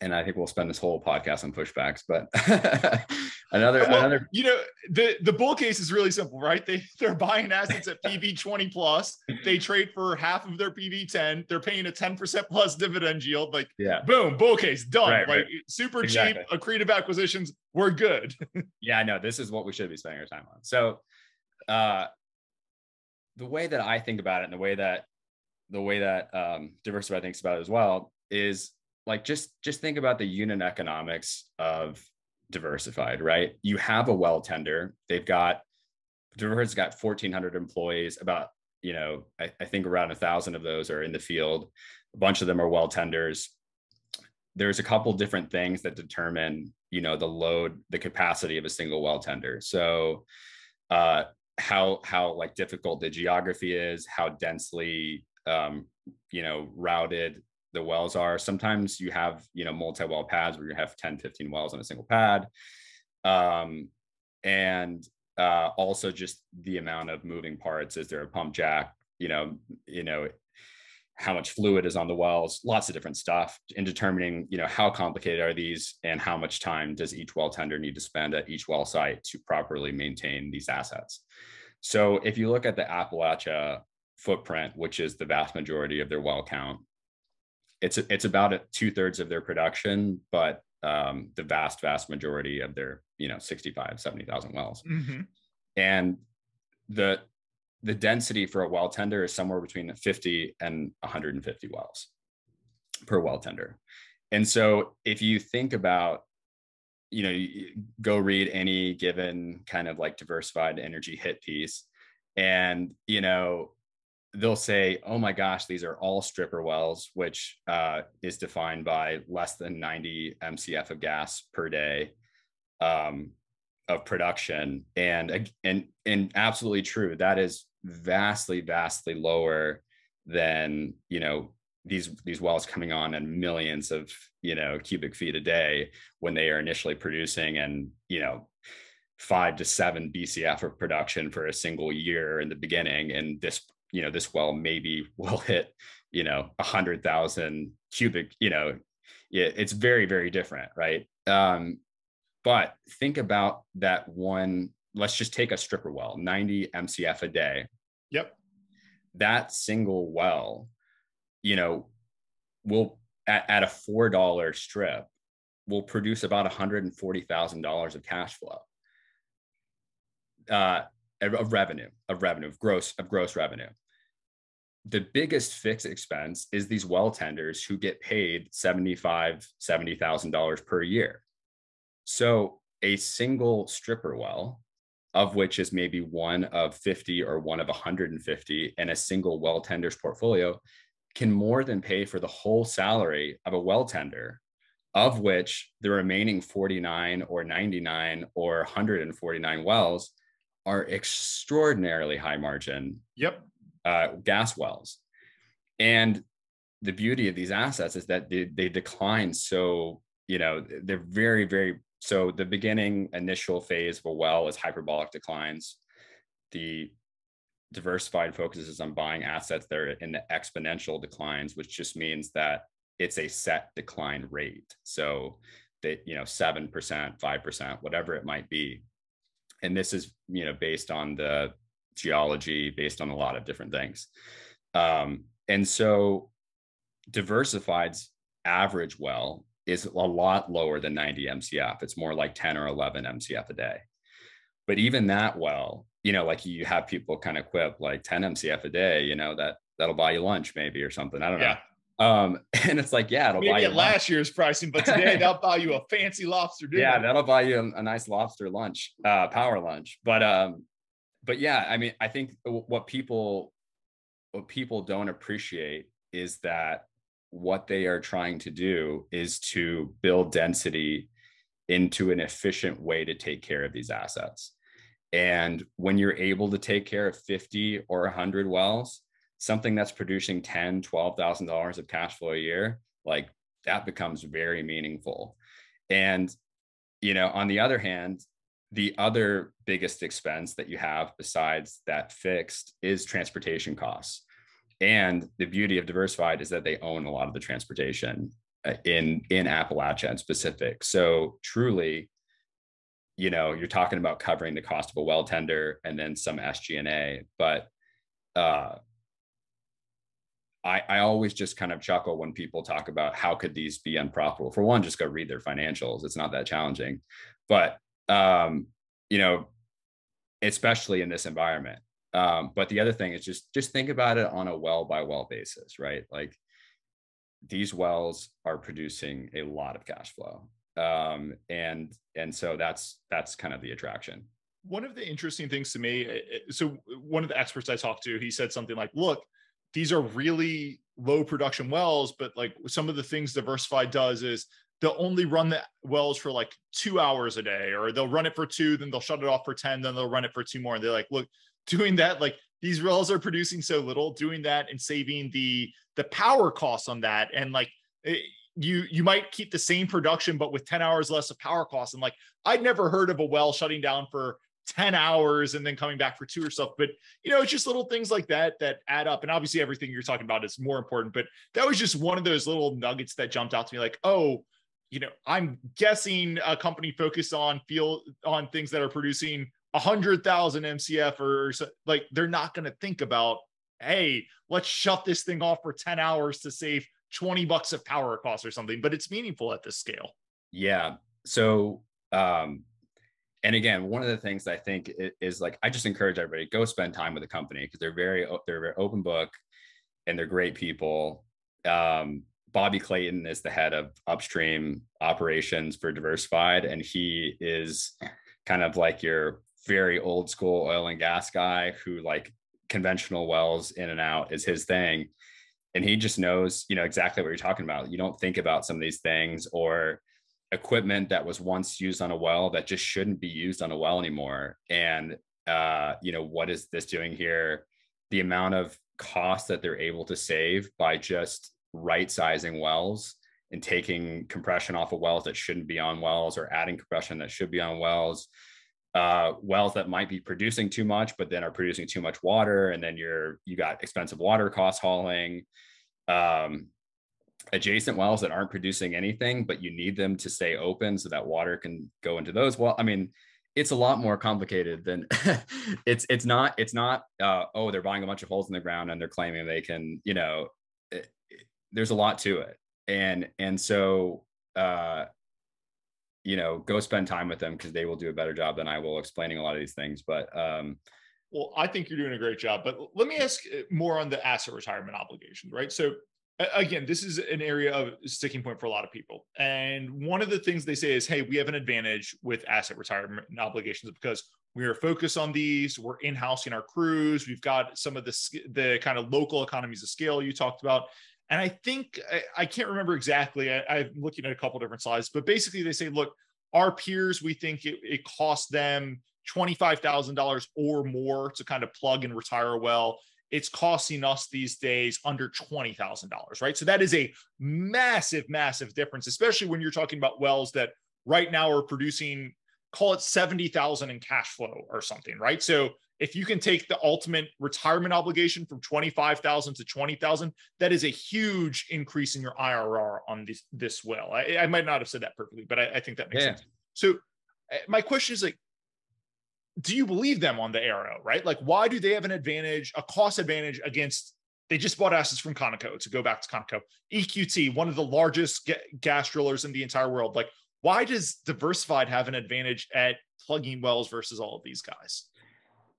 and I think we'll spend this whole podcast on pushbacks. But *laughs* another, well, another, you know, the the bull case is really simple, right? They they're buying assets at PV twenty plus. They trade for half of their PV ten. They're paying a ten percent plus dividend yield. Like, yeah, boom, bull case done. Right, like right. super exactly. cheap, accretive acquisitions. We're good. *laughs* yeah, I know. This is what we should be spending our time on. So, uh, the way that I think about it, and the way that the way that um, diversified thinks about it as well is like just just think about the unit economics of diversified right? You have a well tender. They've got diversified's got 1400 employees. About you know I, I think around a thousand of those are in the field. A bunch of them are well tenders. There's a couple different things that determine you know the load the capacity of a single well tender. So uh how how like difficult the geography is how densely um you know routed the wells are. Sometimes you have, you know, multi-well pads where you have 10, 15 wells on a single pad. Um, and uh, also just the amount of moving parts. Is there a pump jack? You know, you know, how much fluid is on the wells, lots of different stuff in determining, you know, how complicated are these and how much time does each well tender need to spend at each well site to properly maintain these assets. So if you look at the Appalachia footprint, which is the vast majority of their well count, it's it's about two thirds of their production, but um, the vast vast majority of their you know 65 70,000 wells. Mm-hmm. And the the density for a well tender is somewhere between 50 and 150 wells per well tender. And so if you think about you know you go read any given kind of like diversified energy hit piece and you know they'll say, oh my gosh, these are all stripper wells, which uh, is defined by less than 90 MCF of gas per day um, of production. And, and, and absolutely true. That is vastly, vastly lower than, you know, these, these wells coming on and millions of, you know, cubic feet a day when they are initially producing and, you know, five to seven BCF of production for a single year in the beginning. And this you know this well maybe *laughs* will hit you know a hundred thousand cubic you know yeah, it's very very different right? Um but think about that one let's just take a stripper well 90 mcf a day. Yep. That single well you know will at, at a four dollar strip will produce about $140000 of cash flow. Uh of revenue of revenue of gross of gross revenue the biggest fixed expense is these well tenders who get paid 75 $70000 per year. So a single stripper well of which is maybe one of 50 or one of 150 in a single well tender's portfolio can more than pay for the whole salary of a well tender of which the remaining 49 or 99 or 149 wells are extraordinarily high margin. Yep uh, gas wells. And the beauty of these assets is that they, they decline so you know they're very very so the beginning initial phase of a well is hyperbolic declines. The diversified focuses on buying assets that are in the exponential declines which just means that it's a set decline rate. So that you know 7% 5% whatever it might be. And this is you know based on the geology based on a lot of different things um, and so diversified's average well is a lot lower than 90 MCF. It's more like 10 or 11 MCF a day. But even that well, you know, like you have people kind of quip like 10 MCF a day, you know, that that'll buy you lunch maybe or something. I don't yeah. know. Um, *laughs* and it's like, yeah, it'll maybe buy you last year's pricing, but today *laughs* they'll buy you a fancy lobster dinner. Yeah, that'll buy you a, a nice lobster lunch, uh, power lunch. But um, but yeah, I mean, I think what people what people don't appreciate is that what they are trying to do is to build density into an efficient way to take care of these assets. And when you're able to take care of 50 or 100 wells, something that's producing 10, $12,000 of cash flow a year, like that becomes very meaningful. And, you know, on the other hand, the other biggest expense that you have besides that fixed is transportation costs. And the beauty of diversified is that they own a lot of the transportation uh, in in Appalachia and specific. So truly, you know, you're talking about covering the cost of a well tender and then some SG&A, but uh, I, I always just kind of chuckle when people talk about how could these be unprofitable. For one, just go read their financials. It's not that challenging, but um, you know, especially in this environment, um, but the other thing is just just think about it on a well by well basis, right? Like these wells are producing a lot of cash flow, um, and and so that's that's kind of the attraction. One of the interesting things to me, eh, eh, so one of the experts I talked to, he said something like, "Look, these are really low production wells, but like some of the things Diversified does is they'll only run the wells for like two hours a day, or they'll run it for two, then they'll shut it off for 10, then they'll run it for two more. And they're like, look, *laughs* doing that like these wells are producing so little doing that and saving the the power costs on that and like it, eh, you you might keep the same production but with 10 hours less of power costs and like i'd never heard of a well shutting down for 10 hours and then coming back for two or stuff but you know it's just little things like that that add up and obviously everything you're talking about is more important but that was just one of those little nuggets that jumped out to me like oh you know i'm guessing a company focused on field on things that are producing 100,000 MCF or, or like they're not going to think about, hey, let's shut this thing off for 10 hours to save 20 bucks of power costs or something, but it's meaningful at this scale. Yeah. So, um, and again, one of the things I think is like I just encourage everybody go spend time with the company because they're very they're very open book and they're great people. Um, Bobby Clayton is the head of upstream operations for Diversified, and he is kind of like your very old school oil and gas guy who like conventional wells in and out is his thing. And he just knows you know exactly what you're talking about. You don't think about some of these things or equipment that was once used on a well that just shouldn't be used on a well anymore. And uh you know what is this doing here? The amount of cost that they're able to save by just right sizing wells and taking compression off of wells that shouldn't be on wells or adding compression that should be on wells uh, wells that might be producing too much, but then are producing too much water, and then you're you got expensive water cost hauling. Um, adjacent wells that aren't producing anything, but you need them to stay open so that water can go into those. Well, I mean, it's a lot more complicated than *laughs* it's it's not it's not uh, oh they're buying a bunch of holes in the ground and they're claiming they can you know there's a lot to it and and so uh, you know, go spend time with them because they will do a better job than I will explaining a lot of these things. But um, well, I think you're doing a great job. But let me ask uh, more on the asset retirement obligations, right? So again, this is an area of sticking point for a lot of people. And one of the things they say is, hey, we have an advantage with asset retirement obligations because we are focused on these. We're in-housing our crews. We've got some of the the kind of local economies of scale you talked about. And I think I, I can't remember exactly. I, am looking at a couple different slides, but basically they say, look, our peers, we think it, it costs them $25,000 or more to kind of plug and retire a well. It's costing us these days under $20,000, right? So that is a massive, massive difference, especially when you're talking about wells that right now are producing, call it 70,000 in cash flow or something, right? So if you can take the ultimate retirement obligation from 25,000 to 20,000, that is a huge increase in your IRR on this, this well. I, I might not have said that perfectly, but I, I think that makes yeah. sense. So eh, my question is like, do you believe them on the ARO, right? Like, why do they have an advantage, a cost advantage against they just bought assets from Conoco to go back to Conoco. EQT, one of the largest gas drillers in the entire world. Like, why does Diversified have an advantage at plugging wells versus all of these guys?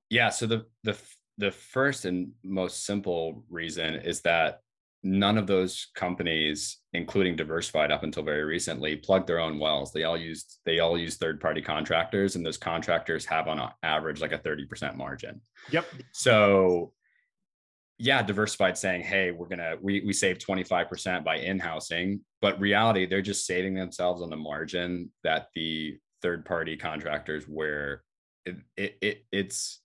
Yeah. So the the the first and most simple reason is that none of those companies, including Diversified up until very recently, plugged their own wells. They all used they all use third party contractors, and those contractors have on average like a thirty percent margin. Yep. So yeah, diversified saying, hey, we're gonna we we save 25% by in-housing, but reality, they're just saving themselves on the margin that the third-party contractors where it, it, it it's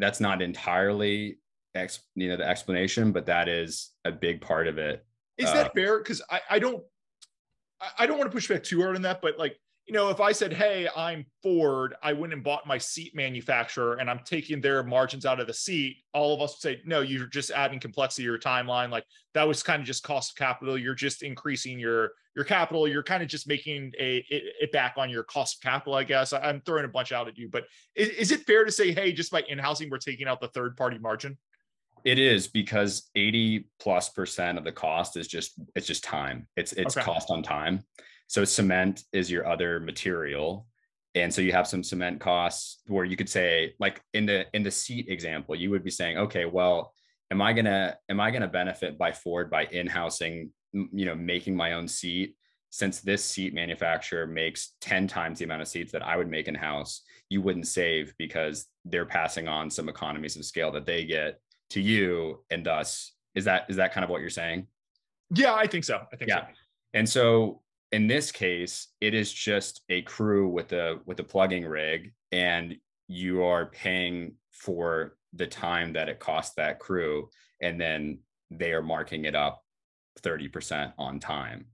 that's not entirely ex, you know the explanation, but that is a big part of it. Is uh, that fair? Because I, I don't I don't want to push back too hard on that, but like you know, if I said, Hey, I'm Ford, I went and bought my seat manufacturer and I'm taking their margins out of the seat, all of us would say, No, you're just adding complexity to your timeline. Like that was kind of just cost of capital. You're just increasing your your capital. You're kind of just making a it, it back on your cost of capital, I guess. I, am throwing a bunch out at you, but is, is it fair to say, hey, just by in-housing, we're taking out the third party margin? It is because 80 plus percent of the cost is just it's just time. It's it's okay. cost on time. So cement is your other material. And so you have some cement costs where you could say, like in the in the seat example, you would be saying, okay, well, am I gonna am I gonna benefit by Ford by in-housing, you know, making my own seat? Since this seat manufacturer makes 10 times the amount of seats that I would make in-house, you wouldn't save because they're passing on some economies of scale that they get to you. And thus, is that is that kind of what you're saying? Yeah, I think so. I think yeah. so. And so in this case it is just a crew with a with a plugging rig and you are paying for the time that it costs that crew and then they are marking it up 30% on time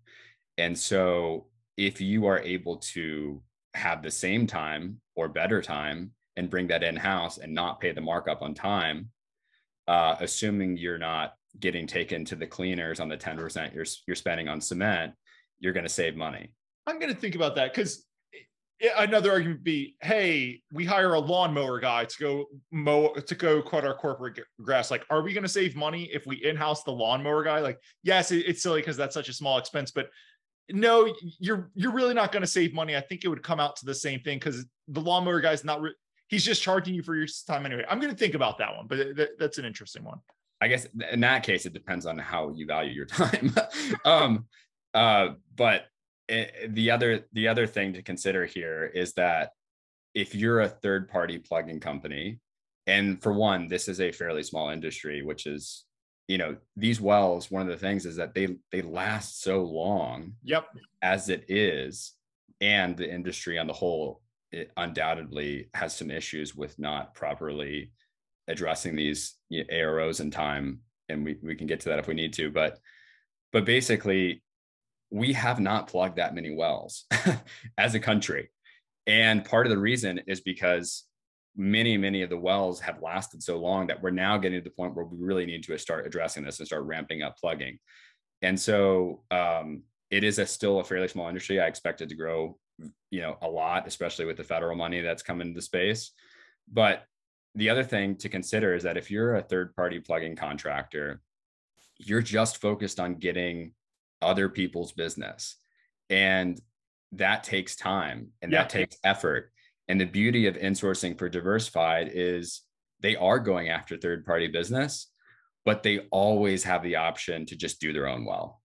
and so if you are able to have the same time or better time and bring that in house and not pay the markup on time uh, assuming you're not getting taken to the cleaners on the 10% you're, you're spending on cement you're going to save money. I'm going to think about that because another argument would be, hey, we hire a lawnmower guy to go mow to go cut our corporate grass. Like, are we going to save money if we in-house the lawnmower guy? Like, yes, it's silly because that's such a small expense, but no, you're you're really not going to save money. I think it would come out to the same thing because the lawnmower guy's not. Re- he's just charging you for your time anyway. I'm going to think about that one, but th- that's an interesting one. I guess in that case, it depends on how you value your *laughs* time. um, uh, but it, the other the other thing to consider here is that if you're a third party plugin company, and for one, this is a fairly small industry, which is you know these wells. One of the things is that they they last so long. Yep. As it is, and the industry on the whole it undoubtedly has some issues with not properly addressing these AROs in time, and we we can get to that if we need to, but but basically we have not plugged that many wells *laughs* as a country. And part of the reason is because many, many of the wells have lasted so long that we're now getting to the point where we really need to start addressing this and start ramping up plugging. And so um, it is a still a fairly small industry. I expect it to grow, you know, a lot, especially with the federal money that's coming into the space. But the other thing to consider is that if you're a third party plugging contractor, you're just focused on getting other people's business. And that takes time and yeah. that takes effort. And the beauty of insourcing for diversified is they are going after third party business, but they always have the option to just do their own well,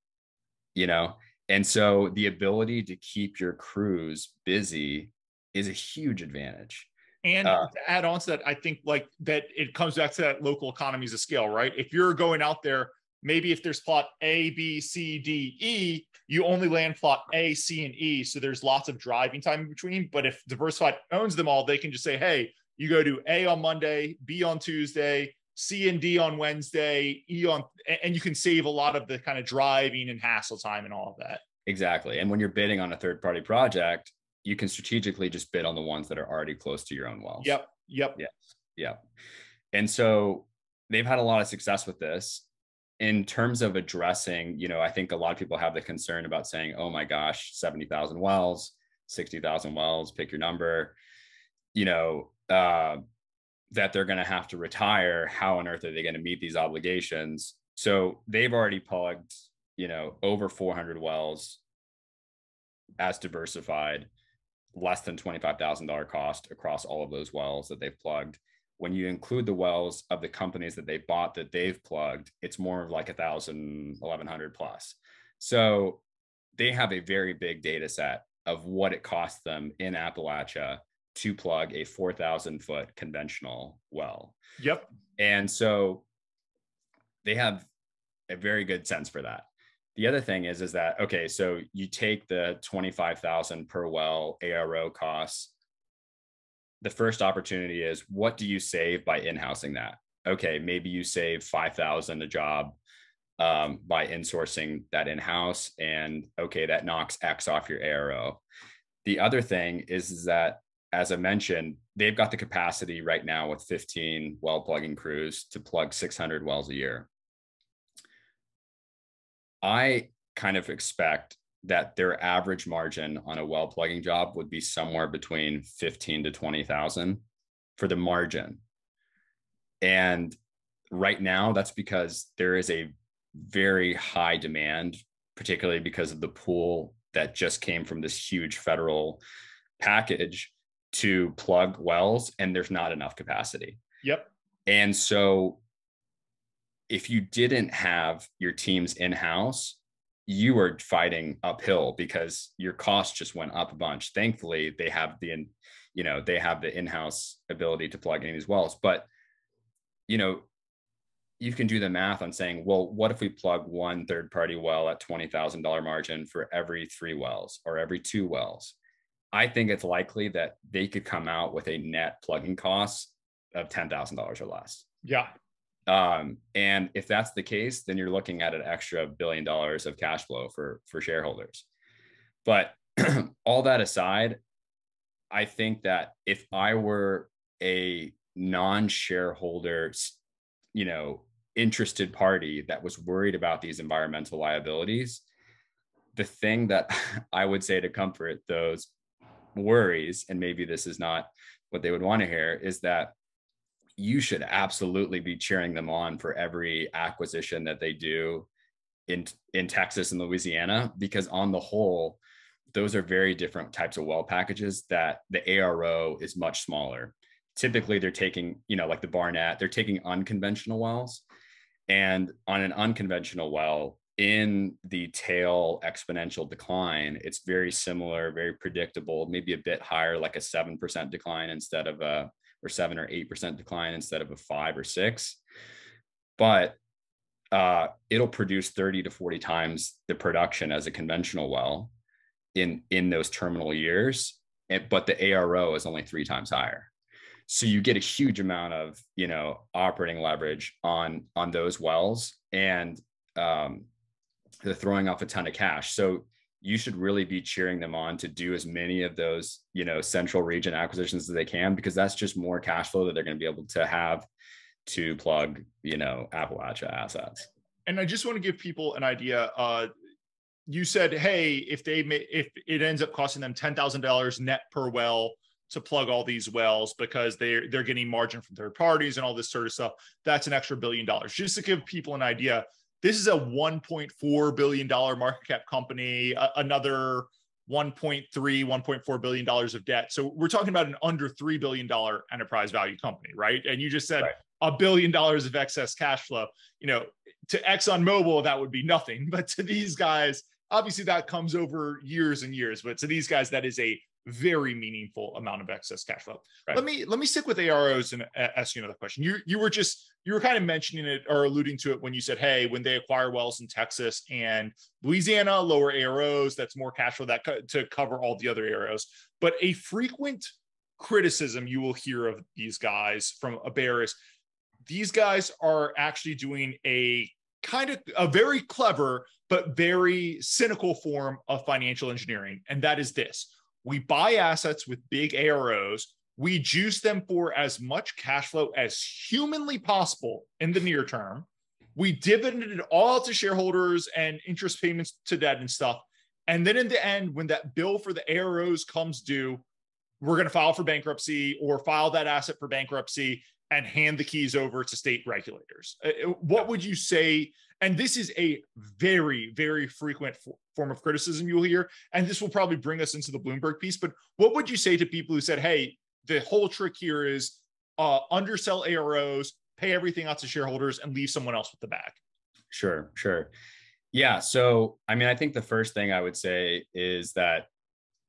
you know? And so the ability to keep your crews busy is a huge advantage. And uh, to add on to that, I think like that it comes back to that local economies of scale, right? If you're going out there maybe if there's plot A, B, C, D, E, you only land plot A, C, and E. So there's lots of driving time in between. But if Diversified owns them all, they can just say, hey, you go to A on Monday, B on Tuesday, C and D on Wednesday, E on, and you can save a lot of the kind of driving and hassle time and all of that. Exactly. And when you're bidding on a third party project, you can strategically just bid on the ones that are already close to your own wells. Yep. Yep. Yes. Yep. And so they've had a lot of success with this in terms of addressing, you know, I think a lot of people have the concern about saying, oh my gosh, 70,000 wells, 60,000 wells, pick your number, you know, uh, that they're going to have to retire. How on earth are they going to meet these obligations? So they've already plugged, you know, over 400 wells as diversified, less than $25,000 cost across all of those wells that they've plugged. When you include the wells of the companies that they bought that they've plugged, it's more of like a thousand, 1100 plus. So they have a very big data set of what it costs them in Appalachia to plug a 4,000 foot conventional well. Yep. And so they have a very good sense for that. The other thing is, is that okay? So you take the twenty-five thousand per well ARO costs. The first opportunity is what do you save by in-housing that? Okay, maybe you save five thousand a job um, by insourcing that in-house, and okay, that knocks X off your ARO. The other thing is, is that as I mentioned, they've got the capacity right now with 15 well plugging crews to plug 600 wells a year. I kind of expect that their average margin on a well plugging job would be somewhere between 15 to 20,000 for the margin. And right now that's because there is a very high demand, particularly because of the pool that just came from this huge federal package to plug wells and there's not enough capacity. Yep. And so if you didn't have your teams in house, you were fighting uphill because your costs just went up a bunch. Thankfully, they have the you know, they have the in-house ability to plug in these wells, but you know, you can do the math on saying, well, what if we plug one third party well at $20,000 margin for every three wells or every two wells? I think it's likely that they could come out with a net plugging cost of $10,000 or less. Yeah. Um, and if that's the case, then you're looking at an extra billion dollars of cash flow for, for shareholders. But *clears throat* all that aside, I think that if I were a non-shareholder, you know, interested party that was worried about these environmental liabilities, the thing that *laughs* I would say to comfort those worries, and maybe this is not what they would want to hear, is that you should absolutely be cheering them on for every acquisition that they do in in Texas and Louisiana because on the whole those are very different types of well packages that the ARO is much smaller. Typically they're taking, you know, like the Barnett, they're taking unconventional wells and on an unconventional well, in the tail exponential decline, it's very similar, very predictable, maybe a bit higher, like a 7% decline instead of a, or seven or 8% decline instead of a five or six. But uh, it'll produce 30 to 40 times the production as a conventional well in, in those terminal years. But the ARO is only three times higher so you get a huge amount of you know operating leverage on on those wells and um, they're throwing off a ton of cash so you should really be cheering them on to do as many of those you know central region acquisitions as they can because that's just more cash flow that they're going to be able to have to plug you know appalachia assets and i just want to give people an idea uh you said hey if they may if it ends up costing them $10000 net per well to plug all these wells because they're they're getting margin from third parties and all this sort of stuff. That's an extra billion dollars. Just to give people an idea, this is a 1.4 billion dollar market cap company. Uh, another 1.3 1.4 billion dollars of debt. So we're talking about an under three billion dollar enterprise value company, right? And you just said right. a billion dollars of excess cash flow. You know, to ExxonMobil that would be nothing, *laughs* but to these guys, obviously that comes over years and years. But to these guys, that is a very meaningful amount of excess cash flow. Right. Let me let me stick with AROs and ask you another question. You you were just you were kind of mentioning it or alluding to it when you said, hey, when they acquire wells in Texas and Louisiana, lower AROs, that's more cash flow that co- to cover all the other AROs. But a frequent criticism you will hear of these guys from a bear is these guys are actually doing a kind of a very clever but very cynical form of financial engineering, and that is this we buy assets with big AROs. We juice them for as much cash flow as humanly possible in the near term. We dividend it all to shareholders and interest payments to debt and stuff. And then in the end, when that bill for the AROs comes due, we're going to file for bankruptcy or file that asset for bankruptcy. and hand the keys over to state regulators. Uh, uh, what would you say? And this is a very, very frequent form of criticism you'll hear. And this will probably bring us into the Bloomberg piece. But what would you say to people who said, hey, the whole trick here is uh, undersell AROs, pay everything out to shareholders, and leave someone else with the bag? Sure, sure. Yeah. So, I mean, I think the first thing I would say is that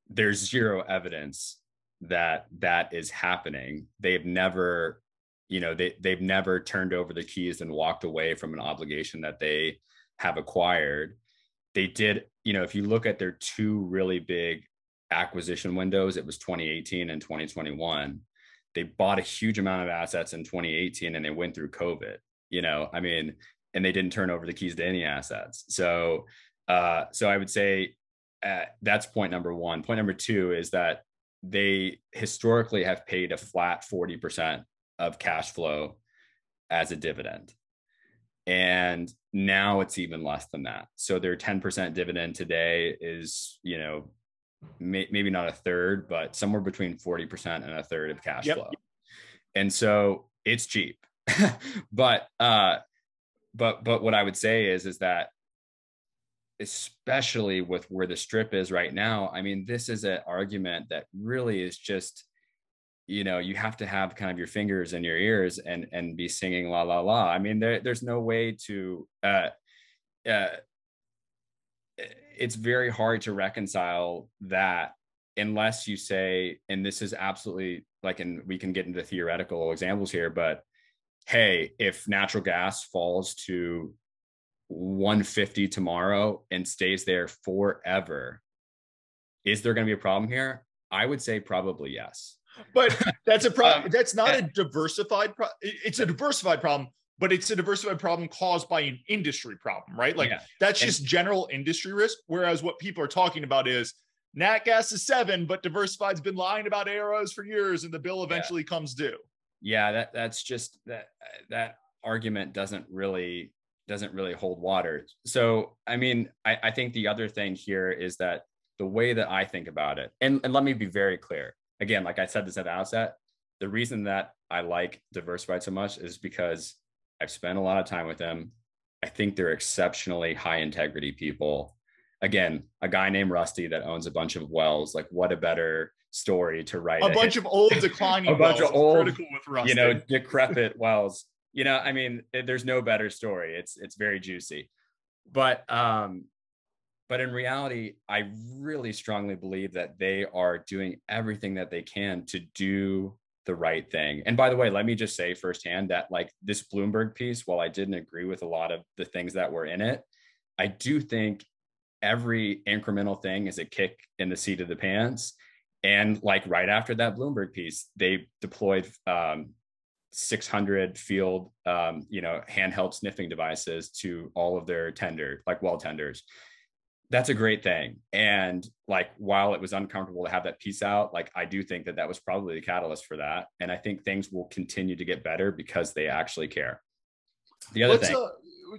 there's zero evidence that that is happening. They've never you know they they've never turned over the keys and walked away from an obligation that they have acquired. They did you know if you look at their two really big acquisition windows it was 2018 and 2021 they bought a huge amount of assets in 2018 and they went through covid you know i mean and they didn't turn over the keys to any assets. So uh so i would say uh, that's point number one. Point number two is that they historically have paid a flat 40% of cash flow as a dividend. And now it's even less than that. So their 10% dividend today is, you know, may, maybe not a third, but somewhere between 40% and a third of cash yep. flow. And so it's cheap. *laughs* but uh but but what I would say is is that especially with where the strip is right now, I mean, this is an argument that really is just you know you have to have kind of your fingers in your ears and and be singing la la la. I mean there, there's no way to uh, uh, it's very hard to reconcile that unless you say and this is absolutely like and we can get into theoretical examples here but hey if natural gas falls to 150 tomorrow and stays there forever is there going to be a problem here? I would say probably yes but that's a problem. Um, that's not a diversified. Pro- it's a diversified problem, but it's a diversified problem caused by an industry problem, right? Like yeah. that's just and, general industry risk. Whereas what people are talking about is nat gas is seven, but diversified's been lying about AROs for years, and the bill eventually yeah. comes due. Yeah, that that's just that that argument doesn't really doesn't really hold water. So I mean, I, I think the other thing here is that the way that I think about it, and, and let me be very clear again, like I said this at the outset, the reason that I like diversified so much is because I've spent a lot of time with them. I think they're exceptionally high integrity people. Again, a guy named Rusty that owns a bunch of wells. Like, what a better story to write? A, a bunch of old declining, *laughs* a bunch of old, you know, decrepit wells. You know, I mean, there's no better story. It's it's very juicy, but um, but in reality, I really strongly believe that they are doing everything that they can to do the right thing. And by the way, let me just say firsthand that like this Bloomberg piece, while I didn't agree with a lot of the things that were in it, I do think every incremental thing is a kick in the seat of the pants. And like right after that Bloomberg piece, they deployed um, 600 field, um, you know, handheld sniffing devices to all of their tender, like well tenders that's a great thing. And like, while it was uncomfortable to have that piece out, like, I do think that that was probably the catalyst for that. And I think things will continue to get better because they actually care. The other Let's, thing. Uh,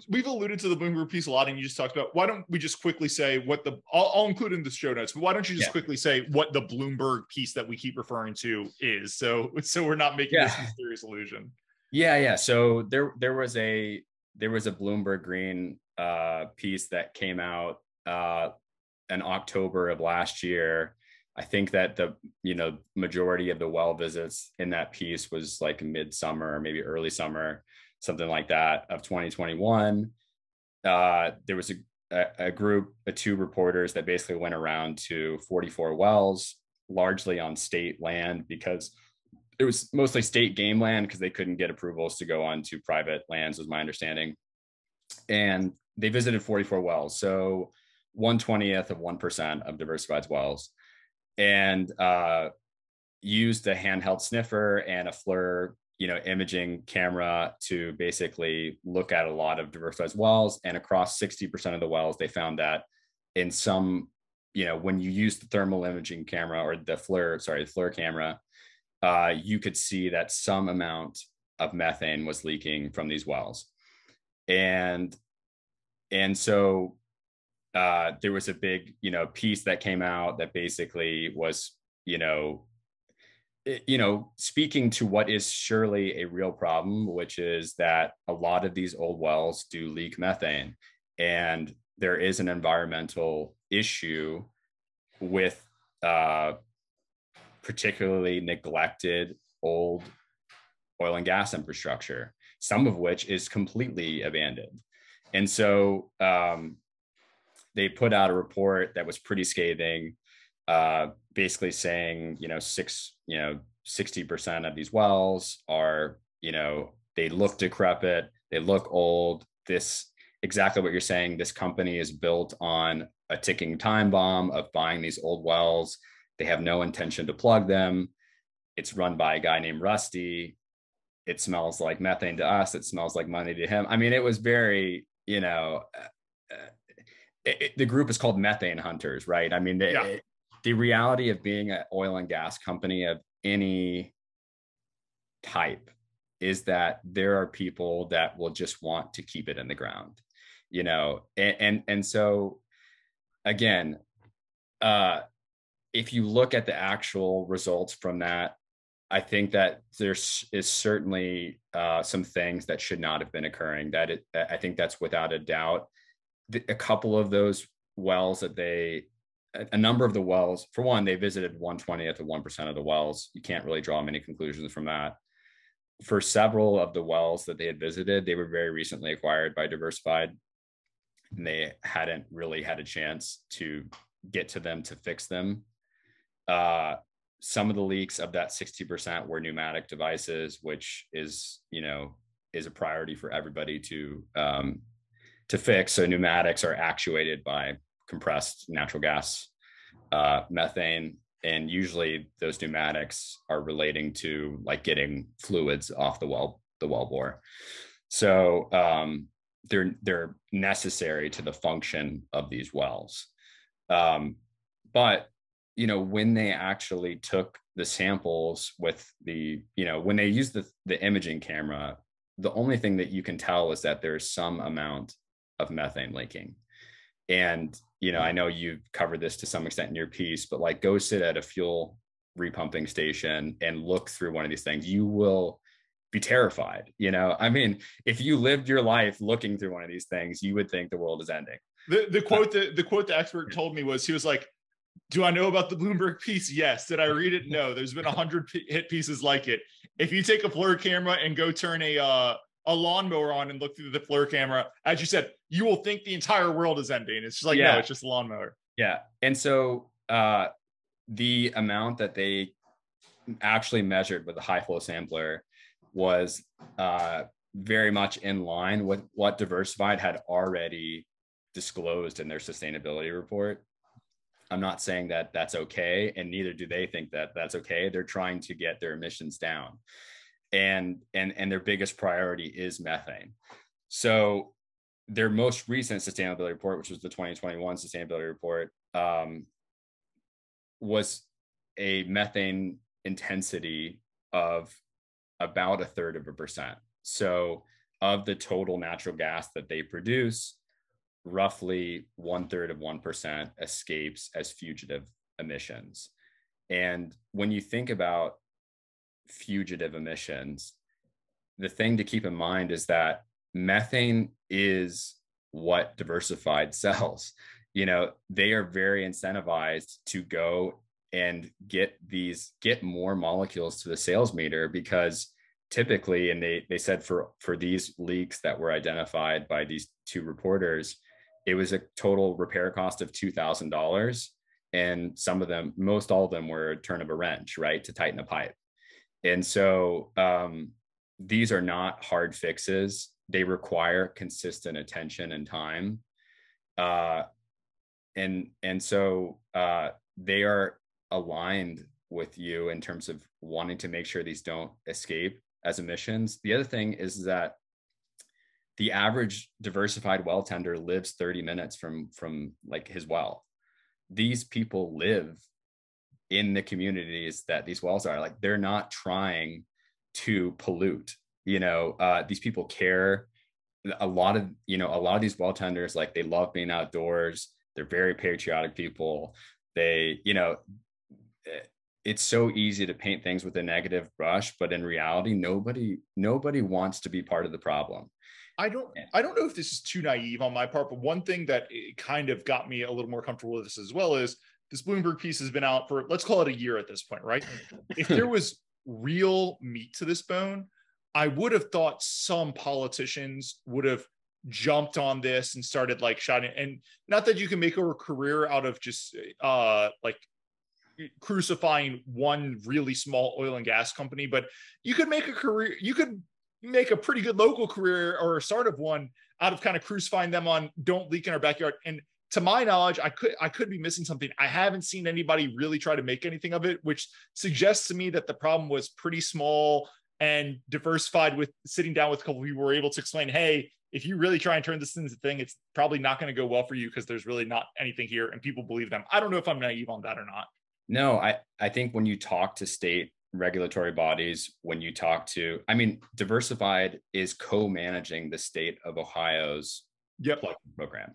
we've alluded to the Bloomberg piece a lot, and you just talked about. Why don't we just quickly say what the? I'll, I'll include in the show notes. But why don't you just yeah. quickly say what the Bloomberg piece that we keep referring to is? So, so we're not making yeah. this mysterious illusion. Yeah, yeah. So there, there was a there was a Bloomberg Green uh, piece that came out uh, in October of last year. I think that the you know majority of the well visits in that piece was like midsummer, maybe early summer, something like that of 2021. Uh, there was a, a group, of two reporters that basically went around to 44 wells, largely on state land because it was mostly state game land because they couldn't get approvals to go on to private lands, was my understanding. And they visited 44 wells. So 120th of 1% of diversified wells and uh, used a handheld sniffer and a FLIR you know imaging camera to basically look at a lot of diversified wells. And across 60% of the wells they found that in some you know when you use the thermal imaging camera or the FLIR sorry the FLIR camera uh, you could see that some amount of methane was leaking from these wells. And and so uh, there was a big, you know, piece that came out that basically was, you know, you know, speaking to what is surely a real problem, which is that a lot of these old wells do leak methane, and there is an environmental issue with uh, particularly neglected old oil and gas infrastructure, some of which is completely abandoned. And so um, they put out a report that was pretty scathing, uh, basically saying, you know, six, you know, 60% of these wells are, you know, they look decrepit, they look old. This exactly what you're saying. This company is built on a ticking time bomb of buying these old wells. They have no intention to plug them. It's run by a guy named Rusty. It smells like methane to us. It smells like money to him. I mean, it was very, you know, uh, uh it, the group is called Methane Hunters, right? I mean, the, yeah. it, the reality of being an oil and gas company of any type is that there are people that will just want to keep it in the ground you know and and, and so again uh if you look at the actual results from that i think that there's is certainly uh, some things that should not have been occurring that it i think that's without a doubt a couple of those wells that they a number of the wells for one they visited 120th of 1% of the wells you can't really draw many conclusions from that for several of the wells that they had visited they were very recently acquired by diversified and they hadn't really had a chance to get to them to fix them. Uh, some of the leaks of that 60% were pneumatic devices, which is, you know, is a priority for everybody to um, to fix. So pneumatics are actuated by compressed natural gas uh, methane, and usually those pneumatics are relating to like getting fluids off the well the well bore. So um, they're they're necessary to the function of these wells. Um, but you know when they actually took the samples with the you know when they used the the imaging camera, the only thing that you can tell is that there's some amount of methane leaking. And you know, I know you've covered this to some extent in your piece, but like go sit at a fuel repumping station and look through one of these things. You will be terrified. You know, I mean, if you lived your life looking through one of these things, you would think the world is ending. The the quote that the quote the expert told me was he was like, "Do I know about the Bloomberg piece? Yes. Did I read it? *laughs* No. There's been a hundred p- hit pieces like it. If you take a FLIR camera and go turn a uh, a lawnmower on and look through the FLIR camera, as you said, you will think the entire world is ending. It's just like yeah. no, it's just a lawnmower. Yeah, and so uh, the amount that they actually measured with the high flow sampler was uh, very much in line with what Diversified had already disclosed in their sustainability report. I'm not saying that that's okay, and neither do they think that that's okay. They're trying to get their emissions down, and and and their biggest priority is methane. So their most recent sustainability report, which was the 2021 sustainability report, um, was a methane intensity of about a third of a percent. So, of the total natural gas that they produce, roughly one third of 1% escapes as fugitive emissions. And when you think about fugitive emissions, the thing to keep in mind is that methane is what diversified *laughs* sells. You know, they are very incentivized to go and get these get more molecules to the sales meter because typically and they they said for for these leaks that were identified by these two reporters it was a total repair cost of $2000 and some of them most all of them were a turn of a wrench right to tighten a pipe and so um, these are not hard fixes they require consistent attention and time uh, and and so uh, they are aligned with you in terms of wanting to make sure these don't escape as emissions. The other thing is that the average diversified well tender lives 30 minutes from from like his well. These people live in the communities that these wells are like they're not trying to pollute you know uh, these people care. A lot of you know a lot of these well tenders like they love being outdoors. They're very patriotic people. They you know it's so easy to paint things with a negative brush, but in reality, nobody nobody wants to be part of the problem. I don't I don't know if this is too naive on my part, but one thing that kind of got me a little more comfortable with this as well is this Bloomberg piece has been out for let's call it a year at this point, right? *laughs* if there was real meat to this bone, I would have thought some politicians would have jumped on this and started like shouting and not that you can make a career out of just uh like crucifying one really small oil and gas company but you could make a career you could make a pretty good local career or a start of one out of kind of crucifying them on don't leak in our backyard and to my knowledge i could i could be missing something i haven't seen anybody really try to make anything of it which suggests to me that the problem was pretty small and diversified with sitting down with a couple people were able to explain hey if you really try and turn this into a thing, it's probably not going to go well for you because there's really not anything here and people believe them. I don't know if I'm naive on that or not. No, I, I think when you talk to state regulatory bodies, when you talk to, I mean, Diversified is co-managing the state of Ohio's yep. program.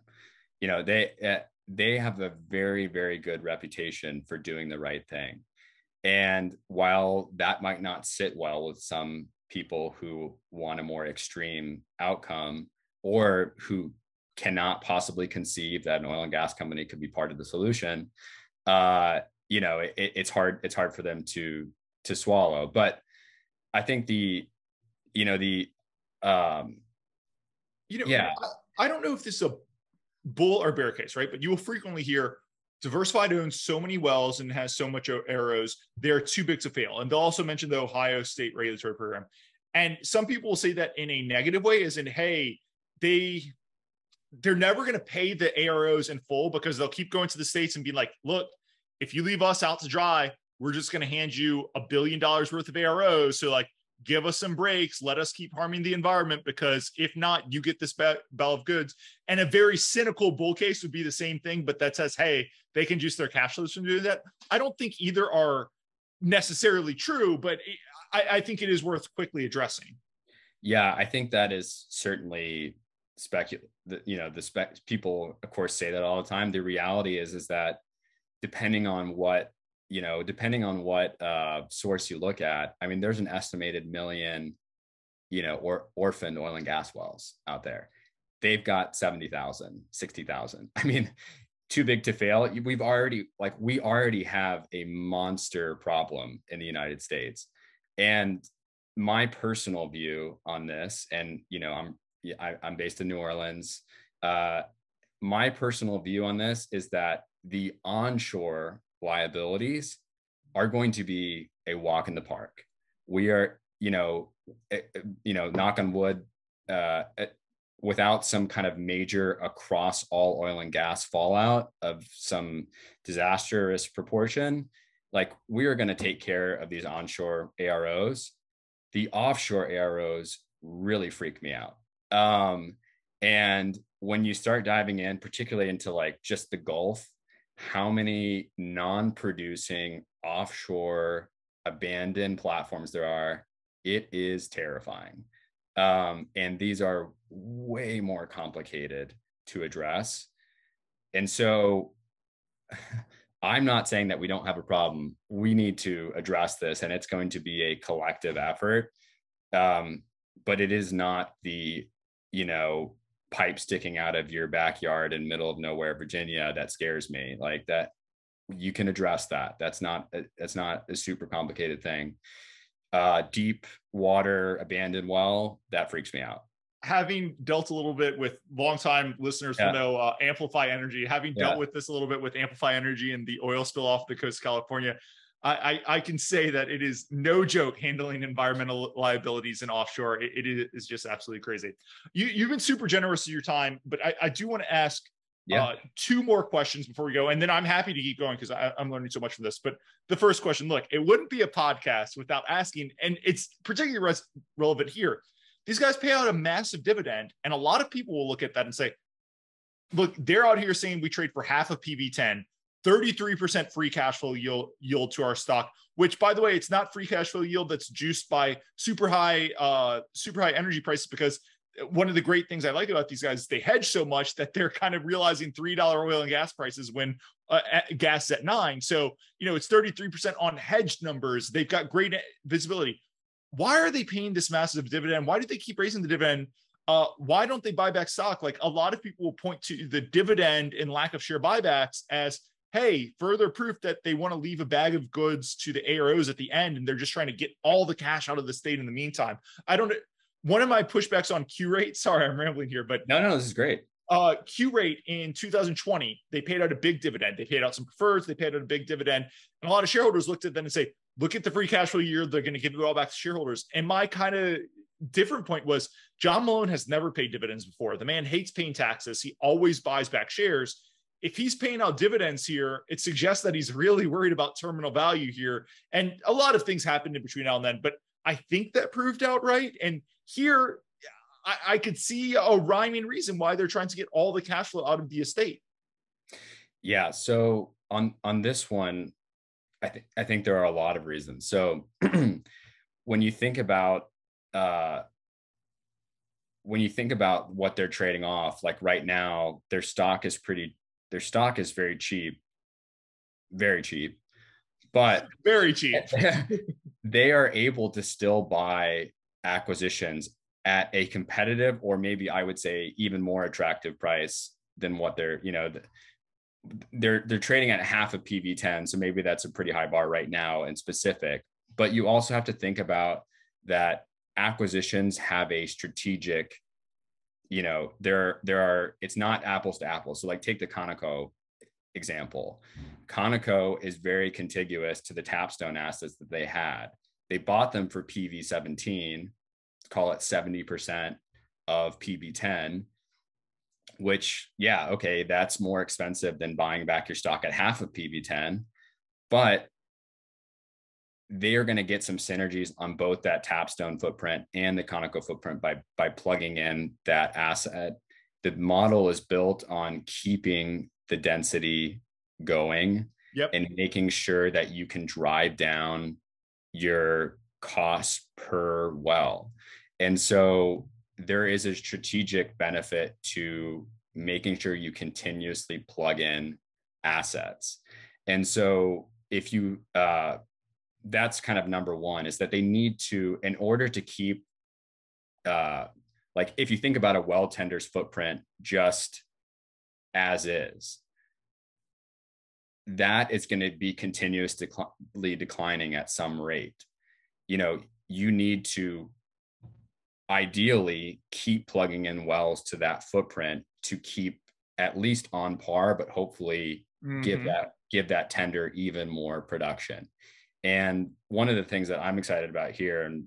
You know, they uh, they have a very very good reputation for doing the right thing. And while that might not sit well with some people who want a more extreme outcome or who cannot possibly conceive that an oil and gas company could be part of the solution uh, you know it, it's hard it's hard for them to to swallow but i think the you know the um you know yeah I, I don't know if this is a bull or bear case right but you will frequently hear Diversified owns so many wells and has so much AROs, they're too big to fail. And they'll also mention the Ohio State regulatory program. And some people will say that in a negative way, as in, hey, they they're never going to pay the AROs in full because they'll keep going to the states and be like, look, if you leave us out to dry, we're just going to hand you a billion dollars worth of AROs. So like give us some breaks let us keep harming the environment because if not you get this bell of goods. And a very cynical bull case would be the same thing but that says hey they can juice their cash flows from doing that. I don't think either are necessarily true but I, I think it is worth quickly addressing. Yeah i think that is certainly speculative you know the spec people of course say that all the time. The reality is is that depending on what you know, depending on what uh, source you look at, I mean, there's an estimated million, you know, or orphan oil and gas wells out there. They've got 70,000, 60,000. *laughs* I mean, too big to fail. We've already, like, we already have a monster problem in the United States. And my personal view on this, and, you know, I'm, I, am i am based in New Orleans. Uh, my personal view on this is that the onshore liabilities are going to be a walk in the park. We are, you know, eh, eh, you know, knock on wood, uh, eh, without some kind of major across all oil and gas fallout of some disastrous proportion, like we are going to take care of these onshore AROs. The offshore AROs really freak me out. Um, and when you start diving in, particularly into like just the Gulf how many non-producing offshore abandoned platforms there are. It is terrifying. Um, and these are way more complicated to address. And so *laughs* i'm not saying that we don't have a problem. We need to address this and it's going to be a collective effort. Um, but it is not the you know pipe sticking out of your backyard in middle of nowhere virginia that scares me like that you can address that that's not that's not a super complicated thing uh deep water abandoned well that freaks me out having dealt a little bit with longtime listeners yeah. will know uh, amplify energy having dealt yeah. with this a little bit with amplify energy and the oil spill off the coast of california I, I, can say that it is no joke handling environmental liabilities in offshore. it, it is just absolutely crazy. You, you've been super generous with your time, but I, I do want to ask yeah. uh, two more questions before we go. And then I'm happy to keep going because I'm learning so much from this. But the first question look, it wouldn't be a podcast without asking, and it's particularly res- relevant here. These guys pay out a massive dividend, and a lot of people will look at that and say, look, they're out here saying we trade for half of PV10. 33% free cash flow yield, yield to our stock, which by the way, it's not free cash flow yield that's juiced by super high, uh, super high energy prices because one of the great things I like about these guys is they hedge so much that they're kind of realizing three dollar oil and gas prices when uh, gas at nine. So you know it's thirty three percent on hedged numbers. They've got great visibility. Why are they paying this massive dividend? Why do they keep raising the dividend? Uh, why don't they buy back stock? Like a lot of people will point to the dividend and lack of share buybacks as hey, further proof that they want to leave a bag of goods to the AROs at the end and they're just trying to get all the cash out of the state in the meantime. I don't one of my pushbacks on Qurate, *laughs* sorry, I'm rambling here, but no, no, this is great. Uh, Qurate in 2020, they paid out a big dividend. They paid out some preferreds, they paid out a big dividend. And a lot of shareholders looked at them and say, look at the free cash flow year, they're going to give it all back to shareholders. And my kind of different point was John Malone has never paid dividends before. The man hates paying taxes. He always buys back shares. If he's paying out dividends here, it suggests that he's really worried about terminal value here. And a lot of things happened in between now and then, but I think that proved out right. And here, I, I could see a rhyming reason why they're trying to get all the cash flow out of the estate. Yeah. So on on this one, I think I think there are a lot of reasons. So *clears throat* when you think about uh, when you think about what they're trading off, like right now, their stock is pretty. Their stock is very cheap, very cheap, but *laughs* very cheap. *laughs* they are able to still buy acquisitions at a competitive or maybe I would say even more attractive price than what they're, you know, they're they're trading at half of PV10, so maybe that's a pretty high bar right now in specific. But you also have to think about that acquisitions have a strategic, you know, there there are it's not apples to apples. So like take the Conoco example. Conoco is very contiguous to the Tapstone assets that they had. They bought them for PV17, call it 70% of PV10, which, yeah, okay, that's more expensive than buying back your stock at half of PV10. But they are going to get some synergies on both that Tapstone footprint and the Conoco footprint by, by plugging in that asset. The model is built on keeping the density going yep. and making sure that you can drive down your cost per well. And so there is a strategic benefit to making sure you continuously plug in assets. And so if you, uh, that's kind of number one is that they need to, in order to keep, uh, like if you think about a well tender's footprint just as is, that is going to be continuously declining at some rate. You know, you need to ideally keep plugging in wells to that footprint to keep at least on par, but hopefully mm-hmm. give that give that tender even more production. And one of the things that I'm excited about here, and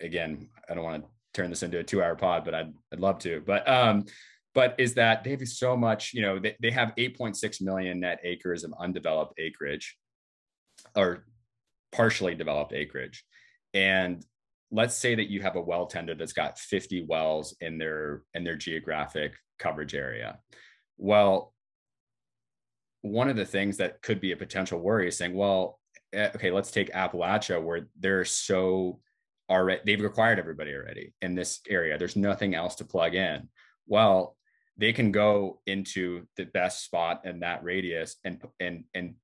again, I don't want to turn this into a two hour pod, but I'd, I'd love to, but um, but is that they have so much, you know, they, they have 8.6 million net acres of undeveloped acreage or partially developed acreage. And let's say that you have a well tender that's got 50 wells in their in their geographic coverage area. Well, one of the things that could be a potential worry is saying, well, Eh, okay, let's take Appalachia where they're so already they've required everybody already in this area. There's nothing else to plug in. Well, they can go into the best spot in that radius and and and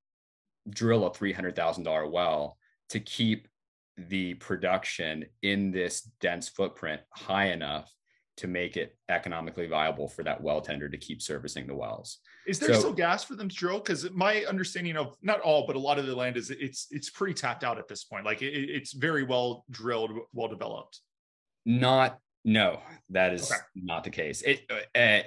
drill a three hundred thousand dollar well to keep the production in this dense footprint high enough to make it economically viable for that well tender to keep servicing the wells. Is there so, still gas for them to drill? Because my understanding of not all, but a lot of the land is it's it's pretty tapped out at this point. Like it, it's very well drilled, well developed. Not no, that is okay. not the case. It, uh,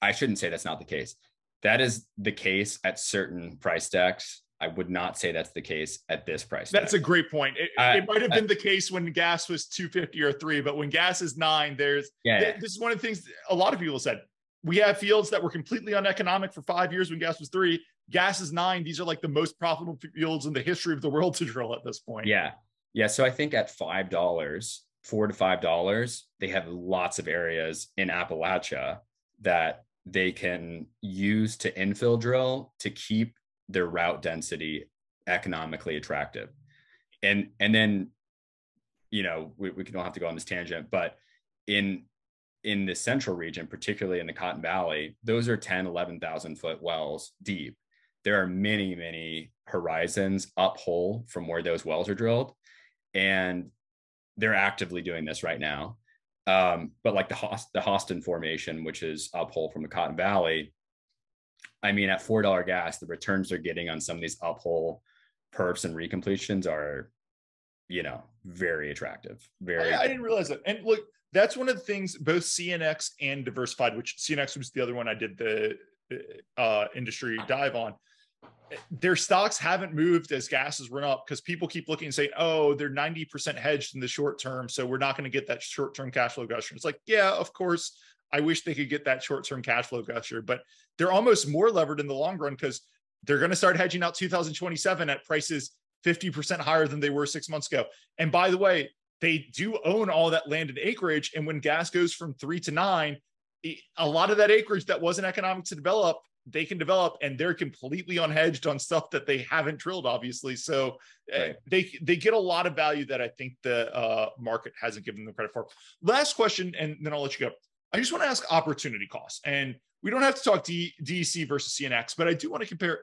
I shouldn't say that's not the case. That is the case at certain price decks. I would not say that's the case at this price. That's a great point. It, uh, it might have been uh, the case when gas was 250 or three, but when gas is nine, there's yeah, th- this is one of the things a lot of people said. We have fields that were completely uneconomic for five years when gas was three. Gas is nine. These are like the most profitable fields in the history of the world to drill at this point. Yeah. Yeah. So I think at five dollars, four to five dollars, they have lots of areas in Appalachia that they can use to infill drill to keep their route density economically attractive. And and then, you know, we, we don't have to go on this tangent, but in in the central region, particularly in the Cotton Valley, those are 10, 11,000 foot wells deep. There are many, many horizons up hole from where those wells are drilled. And they're actively doing this right now. Um, but like the Host, the Austin formation, which is uphole from the Cotton Valley, I mean, at four dollar gas, the returns they're getting on some of these uphole perfs and recompletions are, you know, very attractive. Very. I, I didn't realize that. And look, that's one of the things both CNX and Diversified, which CNX was the other one I did the uh, industry dive on their stocks haven't moved as gas has run up because people keep looking and saying, oh, they're 90% hedged in the short term. So we're not going to get that short term cash flow gusher. It's like, yeah, of course. I wish they could get that short term cash flow gusher, but they're almost more levered in the long run because they're going to start hedging out 2027 at prices 50% higher than they were six months ago. And by the way, they do own all that landed acreage. And when gas goes from three to nine, a lot of that acreage that wasn't economic to develop they can develop and they're completely unhedged on stuff that they haven't drilled obviously so uh, right. they they get a lot of value that i think the uh, market hasn't given them credit for last question and then i'll let you go i just want to ask opportunity costs and we don't have to talk D- dec versus cnx but i do want to compare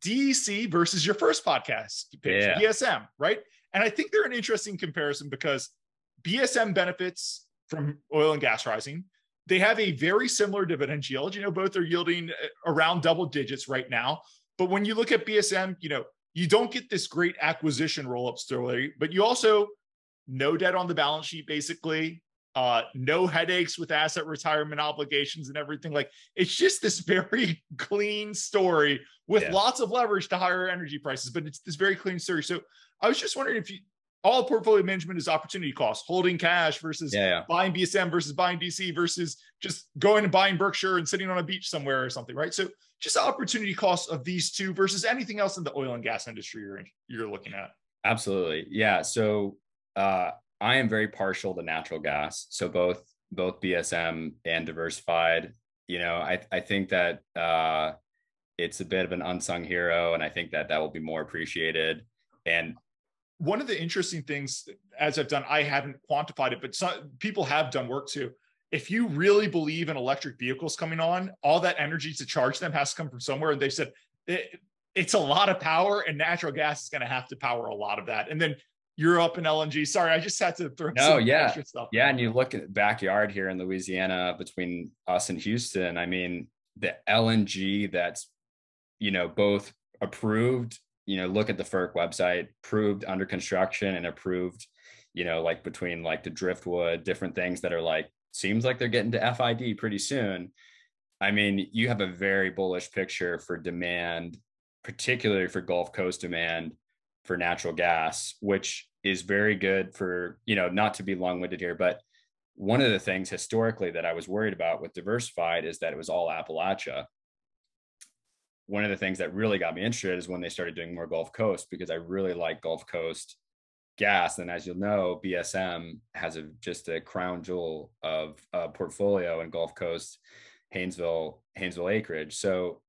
dec versus your first podcast page, yeah. bsm right and i think they're an interesting comparison because bsm benefits from oil and gas rising they have a very similar dividend yield. You know, both are yielding uh, around double digits right now. But when you look at BSM, you know, you don't get this great acquisition roll up story, but you also no debt on the balance sheet, basically. Uh, no headaches with asset retirement obligations and everything. Like it's just this very *laughs* clean story with yeah. lots of leverage to higher energy prices, but it's this very clean story. So I was just wondering if you all portfolio management is opportunity cost, holding cash versus yeah, yeah. buying BSM versus buying DC versus just going and buying Berkshire and sitting on a beach somewhere or something, right? So just opportunity cost of these two versus anything else in the oil and gas industry you're you're looking at. Absolutely. Yeah. So uh, I am very partial to natural gas. So both both BSM and diversified, you know, I, I think that uh, it's a bit of an unsung hero and I think that that will be more appreciated. And one of the interesting things as I've done, I haven't quantified it, but some people have done work too. If you really believe in electric vehicles coming on, all that energy to charge them has to come from somewhere. And they said it, it's a lot of power, and natural gas is going to have to power a lot of that. And then Europe and LNG. Sorry, I just had to throw no, yeah, yeah. And you look at the backyard here in Louisiana between us and Houston. I mean, the LNG that's you know both approved you know look at the FERC website proved under construction and approved you know like between like the driftwood different things that are like seems like they're getting to FID pretty soon I mean you have a very bullish picture for demand particularly for Gulf Coast demand for natural gas which is very good for you know not to be long-winded here but one of the things historically that I was worried about with diversified is that it was all Appalachia one of the things that really got me interested is when they started doing more Gulf Coast because I really like Gulf Coast gas. And as you'll know, BSM has a just a crown jewel of a portfolio in Gulf Coast, Haynesville, Haynesville acreage. So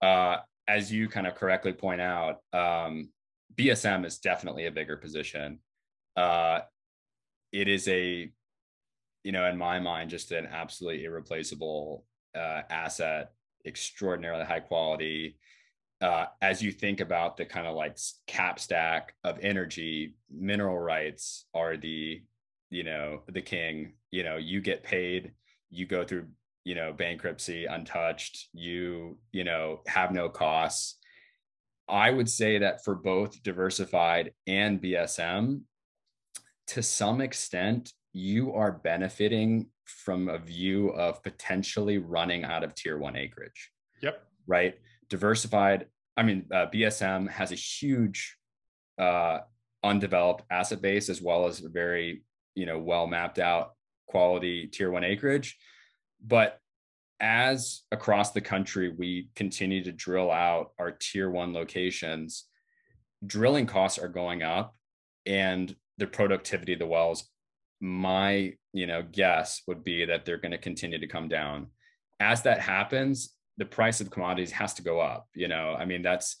uh, as you kind of correctly point out, um, BSM is definitely a bigger position. Uh, it is a, you know, in my mind, just an absolutely irreplaceable uh, asset extraordinarily high quality. Uh, as you think about the kind of like cap stack of energy, mineral rights are the, you know, the king. You know, you get paid, you go through, you know, bankruptcy untouched, you, you know, have no costs. I would say that for both diversified and BSM, to some extent, you are benefiting from a view of potentially running out of tier one acreage. Yep. Right. Diversified. I mean, uh, BSM has a huge uh, undeveloped asset base as well as a very, you know, well mapped out quality tier one acreage. But as across the country, we continue to drill out our tier one locations, drilling costs are going up and the productivity of the wells my you know guess would be that they're going to continue to come down. As that happens the price of commodities has to go up you know? I mean that's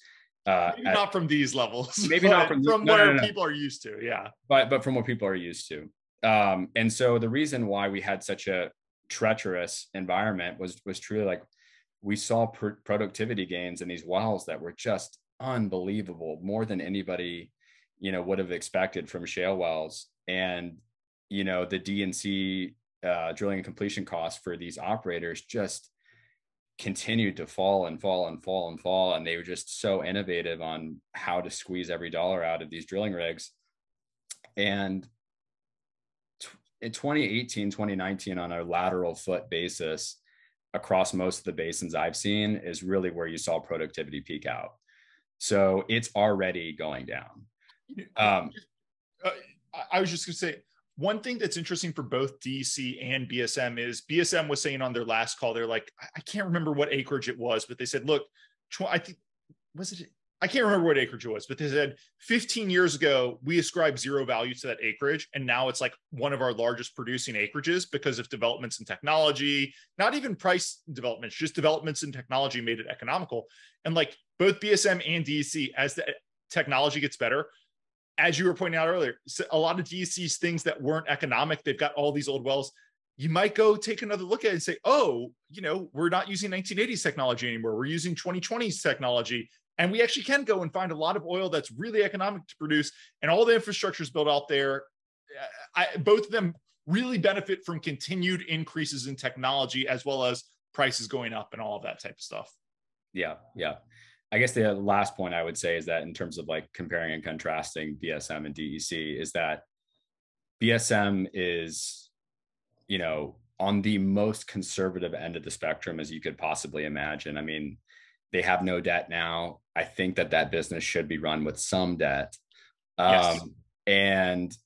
uh maybe at, not from these levels maybe not from, from no, where no, no, people are used to yeah. But but from what people are used to. Um, and so the reason why we had such a treacherous environment was was truly like we saw pr- productivity gains in these wells that were just unbelievable, more than anybody you know would have expected from shale wells, and you know the D&C uh, drilling and completion costs for these operators just continued to fall and fall and fall and fall. And they were just so innovative on how to squeeze every dollar out of these drilling rigs. And in 2018 2019 on a lateral foot basis across most of the basins i've seen is really where you saw productivity peak out. So it's already going down. Um, uh, i was just going to say one thing that's interesting for both DC and BSM is BSM was saying on their last call, they're like, I can't remember what acreage it was, but they said, look, I think, was it, I can't remember what acreage it was, but they said 15 years ago, we ascribed zero value to that acreage. And now it's like one of our largest producing acreages because of developments in technology, not even price developments, just developments in technology made it economical. And like both BSM and DEC, as the technology gets better, as you were pointing out earlier, a lot of DEC's things that weren't economic, they've got all these old wells. You might go take another look at it and say, oh, you know, we're not using 1980s technology anymore. We're using 2020s technology. And we actually can go and find a lot of oil that's really economic to produce. And all the infrastructure is built out there. I, both of them really benefit from continued increases in technology as well as prices going up and all of that type of stuff. Yeah. Yeah. I guess the last point I would say is that in terms of like comparing and contrasting BSM and DEC is that BSM is, you know, on the most conservative end of the spectrum as you could possibly imagine. I mean, they have no debt now. I think that that business should be run with some debt. Um, yes. and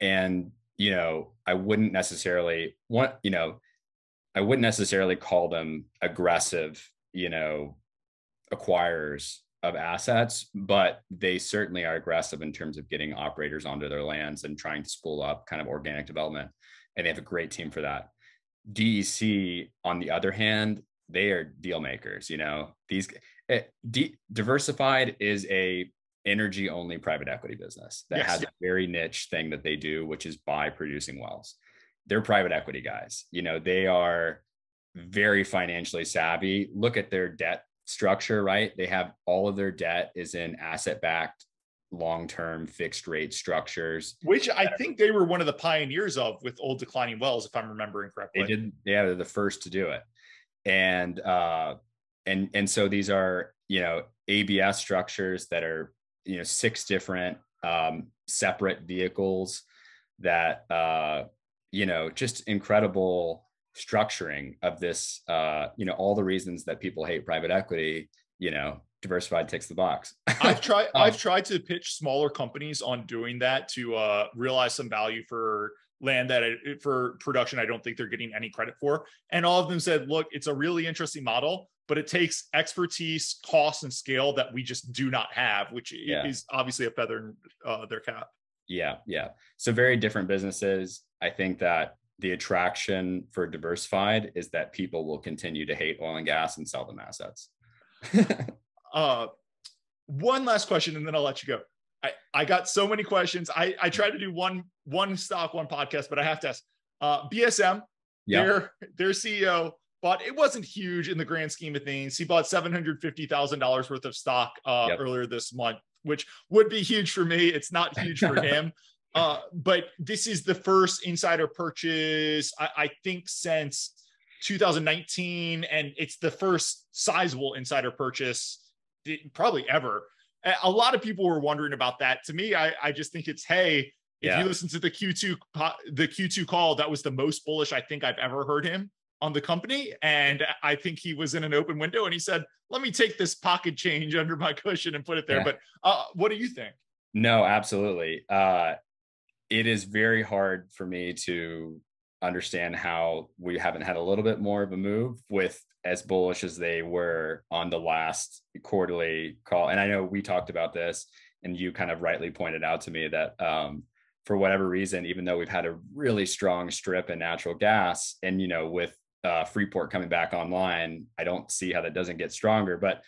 and you know, I wouldn't necessarily want, you know, I wouldn't necessarily call them aggressive, you know, acquirers of assets, but they certainly are aggressive in terms of getting operators onto their lands and trying to spool up kind of organic development. And they have a great team for that. DEC, on the other hand, they are deal makers. You know, these eh, D, diversified is a energy only private equity business that yes. has a very niche thing that they do, which is buy producing wells. They're private equity guys. You know, they are very financially savvy. Look at their debt structure, right? They have all of their debt is in asset backed long-term fixed rate structures which i think they were one of the pioneers of with old declining wells if i'm remembering correctly they did yeah they're the first to do it and uh and and so these are you know abs structures that are you know six different um separate vehicles that uh you know just incredible structuring of this uh you know all the reasons that people hate private equity you know diversified ticks the box. I've tried *laughs* um, i've tried to pitch smaller companies on doing that to uh realize some value for land that I, for production i don't think they're getting any credit for and all of them said look it's a really interesting model but it takes expertise cost and scale that we just do not have which yeah. is obviously a feather in uh, their cap yeah yeah so very different businesses i think that the attraction for diversified is that people will continue to hate oil and gas and sell them assets. *laughs* uh, one last question, and then I'll let you go. I, I got so many questions. I, I tried to do one one stock, one podcast, but I have to ask. Uh, BSM, yeah. their their CEO bought. It wasn't huge in the grand scheme of things. He bought seven hundred fifty thousand dollars worth of stock uh, yep. earlier this month, which would be huge for me. It's not huge for *laughs* him. Uh, but this is the first insider purchase, I, I, think, since 2019, and it's the first sizable insider purchase probably ever. A lot of people were wondering about that. To me, I, I just think it's hey, if yeah. you listen to the Q2 the Q2 call, that was the most bullish I think I've ever heard him on the company. And I think he was in an open window and he said, let me take this pocket change under my cushion and put it there. Yeah. But uh, what do you think? No, absolutely. Uh, it is very hard for me to understand how we haven't had a little bit more of a move with as bullish as they were on the last quarterly call. And I know we talked about this, and you kind of rightly pointed out to me that um, for whatever reason, even though we've had a really strong strip in natural gas, and you know, with uh, Freeport coming back online, I don't see how that doesn't get stronger. But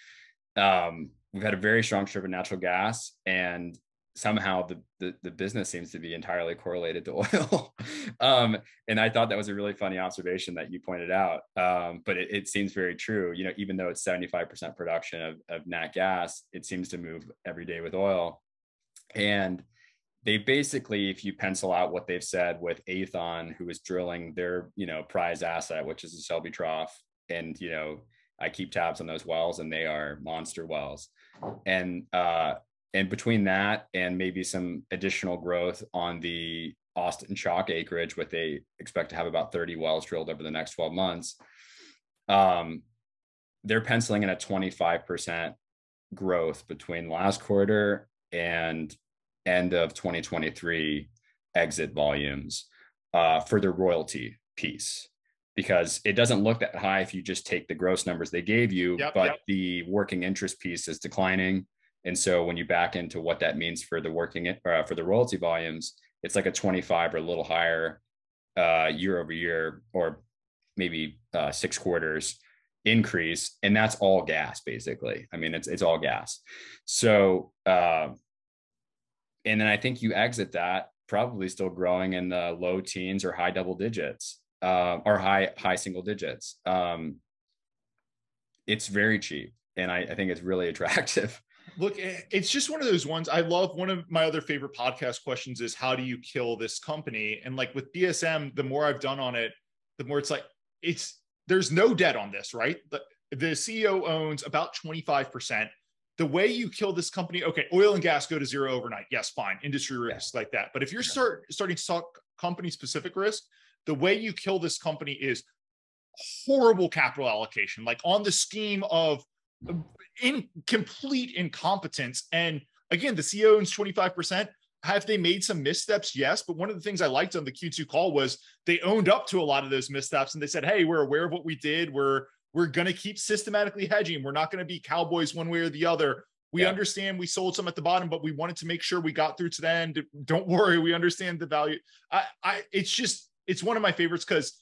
um, we've had a very strong strip in natural gas, and somehow the, the, the business seems to be entirely correlated to *laughs* oil. um, and I thought that was a really funny observation that you pointed out. Um, but it, it, seems very true. You know, even though it's 75% production of, of nat gas, it seems to move every day with oil. And they basically, if you pencil out what they've said with Aethon, who is drilling their, you know, prize asset, which is the Shelby Trough, and you know, I keep tabs on those wells, and they are monster wells. And uh, and between that and maybe some additional growth on the Austin Chalk acreage, what they expect to have about 30 wells drilled over the next 12 months, um, they're penciling in a 25% growth between last quarter and end of 2023 exit volumes uh, for the royalty piece because it doesn't look that high if you just take the gross numbers they gave you, yep, but yep. the working interest piece is declining. And so when you back into what that means for the working uh, for the royalty volumes, it's like a 25 or a little higher uh, year over year, or maybe uh, six quarters increase, and that's all gas basically. I mean, it's it's all gas. So uh, and then I think you exit that probably still growing in the low teens or high double digits uh, or high high single digits. Um, it's very cheap, and I, I think it's really *laughs* attractive. Look, eh, it's just one of those ones. I love one of my other favorite podcast questions is how do you kill this company? And like with BSM, the more I've done on it, the more it's like it's there's no debt on this, right? The, the CEO owns about 25% the way you kill this company, okay, oil and gas go to zero overnight. Yes, fine, industry risk yeah. like that. But if you're yeah. start, starting to talk company specific risk, the way you kill this company is horrible capital allocation, like on the scheme of in complete incompetence. And again, the CEO owns 25%. Have they made some missteps? Yes. But one of the things I liked on the Q2 call was they owned up to a lot of those missteps and they said, hey, we're aware of what we did. We're we're going to keep systematically hedging. We're not going to be cowboys one way or the other. We yeah. understand we sold some at the bottom, but we wanted to make sure we got through to the end. Don't worry, we understand the value. I, I it's just it's one of my favorites because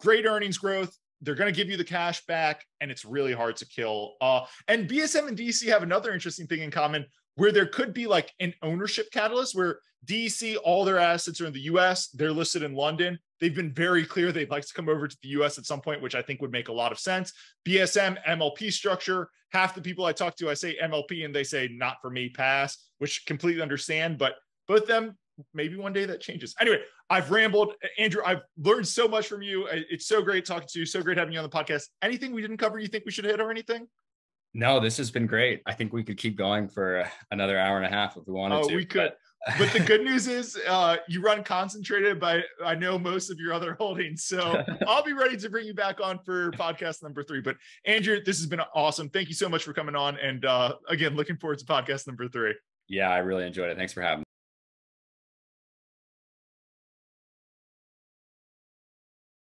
great earnings growth. They're going to give you the cash back, and it's really hard to kill. Uh, and BSM and DC have another interesting thing in common where there could be like an ownership catalyst where DC, all their assets are in the US, they're listed in London. They've been very clear they'd like to come over to the US at some point, which I think would make a lot of sense. BSM, MLP structure. Half the people I talk to, I say MLP and they say, not for me, pass, which completely understand. But both them, maybe one day that changes. Anyway, I've rambled. Andrew, I've learned so much from you. It's so great talking to you. So great having you on the podcast. Anything we didn't cover you think we should hit or anything? No, this has been great. I think we could keep going for another hour and a half if we wanted oh, to. we could. But, *laughs* but the good *laughs* news is uh, you run concentrated by I know most of your other *laughs* holdings. So I'll be ready to bring you back on for podcast number three. But Andrew, this has been awesome. Thank you so much for coming on. And uh, again, looking forward to podcast number three. Yeah, I really enjoyed it. Thanks for having me.